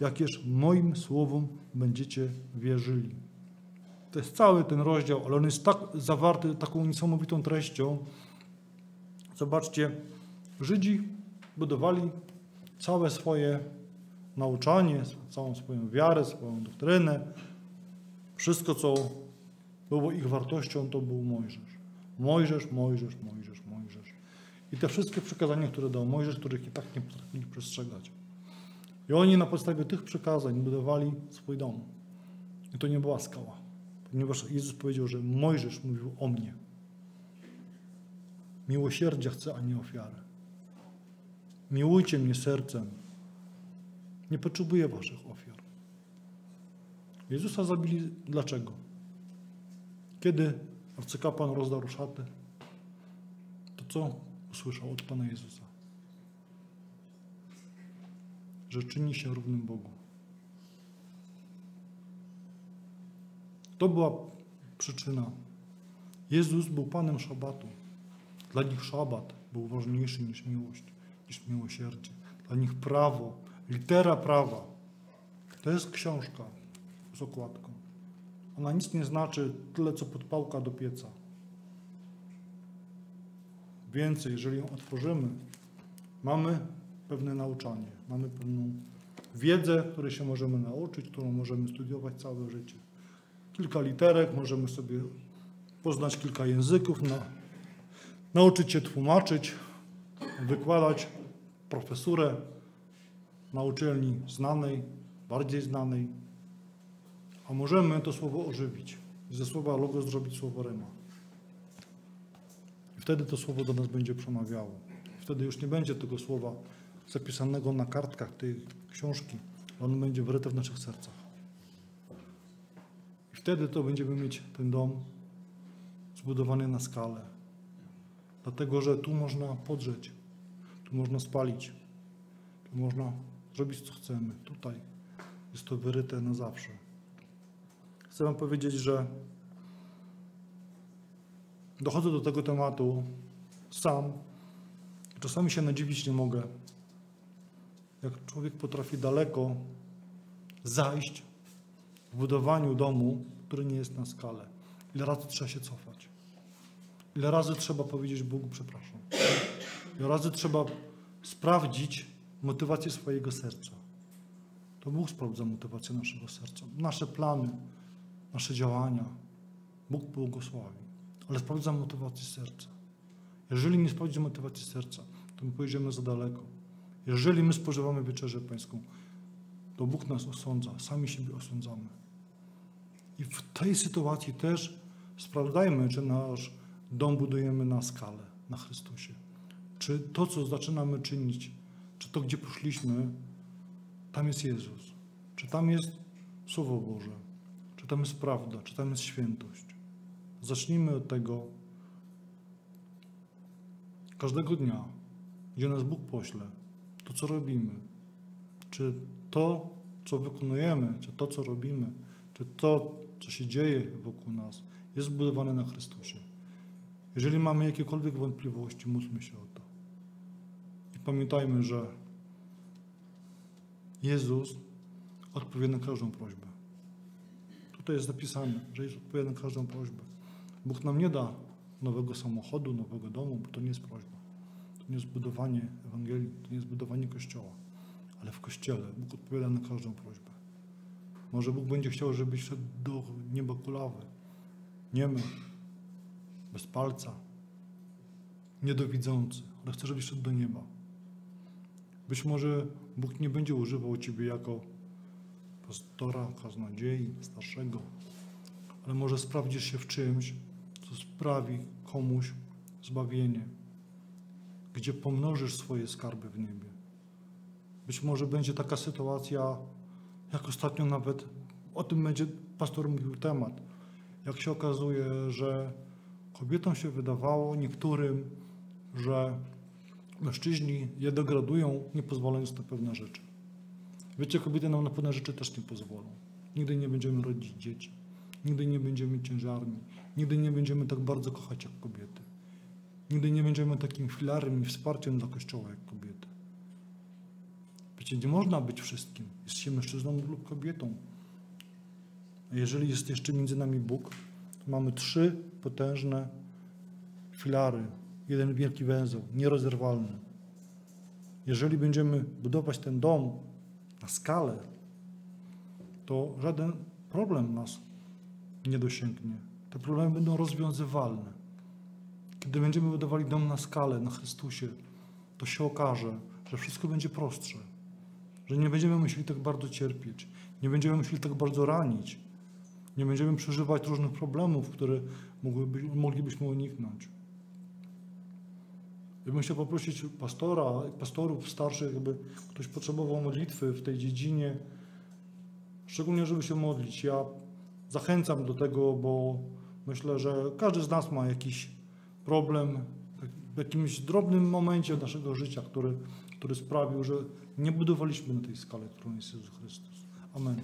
jakież moim słowom będziecie wierzyli. To jest cały ten rozdział, ale on jest tak zawarty taką niesamowitą treścią. Zobaczcie, Żydzi budowali całe swoje nauczanie, całą swoją wiarę, swoją doktrynę. Wszystko, co było ich wartością, to był Mojżesz. Mojżesz, Mojżesz, Mojżesz, Mojżesz. I te wszystkie przekazania, które dał Mojżesz, których i tak nie potrafili przestrzegać. I oni na podstawie tych przekazań budowali swój dom. I to nie była skała. Ponieważ Jezus powiedział, że Mojżesz mówił o mnie. Miłosierdzia chcę, a nie ofiary. Miłujcie mnie sercem. Nie potrzebuję waszych ofiar. Jezusa zabili dlaczego? Kiedy arcykapłan rozdarł szaty, to co usłyszał od Pana Jezusa? Że czyni się równym Bogu. To była przyczyna. Jezus był Panem szabatu. Dla nich szabat był ważniejszy niż miłość, niż miłosierdzie. Dla nich prawo, litera prawa. To jest książka z okładką. Ona nic nie znaczy, tyle co podpałka do pieca. Więcej, jeżeli ją otworzymy, mamy pewne nauczanie, mamy pewną wiedzę, której się możemy nauczyć, którą możemy studiować całe życie. Kilka literek, możemy sobie poznać kilka języków, na, nauczyć się tłumaczyć, wykładać profesurę na uczelni znanej, bardziej znanej, a możemy to słowo ożywić. Ze słowa logo zrobić słowo rema. I wtedy to słowo do nas będzie przemawiało. Wtedy już nie będzie tego słowa zapisanego na kartkach tej książki, ono będzie wryte w naszych sercach. I wtedy to będziemy mieć ten dom zbudowany na skalę. Dlatego, że tu można podrzeć, tu można spalić, tu można zrobić co chcemy. Tutaj jest to wyryte na zawsze. Chcę Wam powiedzieć, że dochodzę do tego tematu sam. Czasami się nadziwić nie mogę, jak człowiek potrafi daleko zajść w budowaniu domu, który nie jest na skalę. Ile razy trzeba się cofać? Ile razy trzeba powiedzieć Bogu przepraszam? Razy trzeba sprawdzić motywację swojego serca? To Bóg sprawdza motywację naszego serca, nasze plany, nasze działania. Bóg błogosławi, ale sprawdza motywację serca. Jeżeli nie sprawdzi motywacji serca, to my pojedziemy za daleko. Jeżeli my spożywamy wieczerzę pańską, to Bóg nas osądza, sami siebie osądzamy. I w tej sytuacji też sprawdzajmy, czy nasz dom budujemy na skalę, na Chrystusie. Czy to, co zaczynamy czynić, czy to, gdzie poszliśmy, tam jest Jezus. Czy tam jest Słowo Boże. Czy tam jest prawda, czy tam jest świętość. Zacznijmy od tego każdego dnia, gdzie nas Bóg pośle, to co robimy, czy to, co wykonujemy, czy to, co robimy, czy to, co się dzieje wokół nas, jest zbudowane na Chrystusie. Jeżeli mamy jakiekolwiek wątpliwości, módlmy się o to. Pamiętajmy, że Jezus odpowie na każdą prośbę. Tutaj jest zapisane, że Jezus odpowie na każdą prośbę. Bóg nam nie da nowego samochodu, nowego domu, bo to nie jest prośba. To nie jest budowanie Ewangelii, to nie jest budowanie Kościoła. Ale w Kościele Bóg odpowiada na każdą prośbę. Może Bóg będzie chciał, żebyś szedł do nieba kulawy, niemy, bez palca, niedowidzący, ale chce, żebyś szedł do nieba. Być może Bóg nie będzie używał Ciebie jako pastora, kaznodziei, starszego, ale może sprawdzisz się w czymś, co sprawi komuś zbawienie, gdzie pomnożysz swoje skarby w niebie. Być może będzie taka sytuacja, jak ostatnio nawet o tym będzie pastor mówił temat. Jak się okazuje, że kobietom się wydawało niektórym, że mężczyźni je degradują, nie pozwalając na pewne rzeczy. Wiecie, kobiety nam na pewne rzeczy też nie pozwolą. Nigdy nie będziemy rodzić dzieci. nigdy nie będziemy ciężarni, nigdy nie będziemy tak bardzo kochać jak kobiety. Nigdy nie będziemy takim filarem i wsparciem dla Kościoła jak kobiety. Wiecie, nie można być wszystkim. Jest się mężczyzną lub kobietą. A jeżeli jest jeszcze między nami Bóg, to mamy trzy potężne filary. Jeden wielki węzeł, nierozerwalny. Jeżeli będziemy budować ten dom na skalę, to żaden problem nas nie dosięgnie. Te problemy będą rozwiązywalne. Kiedy będziemy budowali dom na skalę, na Chrystusie, to się okaże, że wszystko będzie prostsze. Że nie będziemy musieli tak bardzo cierpieć, nie będziemy musieli tak bardzo ranić, nie będziemy przeżywać różnych problemów, które moglibyśmy uniknąć. Ja bym chciał poprosić pastora, pastorów starszych, jakby ktoś potrzebował modlitwy w tej dziedzinie, szczególnie żeby się modlić. Ja zachęcam do tego, bo myślę, że każdy z nas ma jakiś problem w jakimś drobnym momencie naszego życia, który, który sprawił, że nie budowaliśmy na tej skale, którą jest Jezus Chrystus. Amen.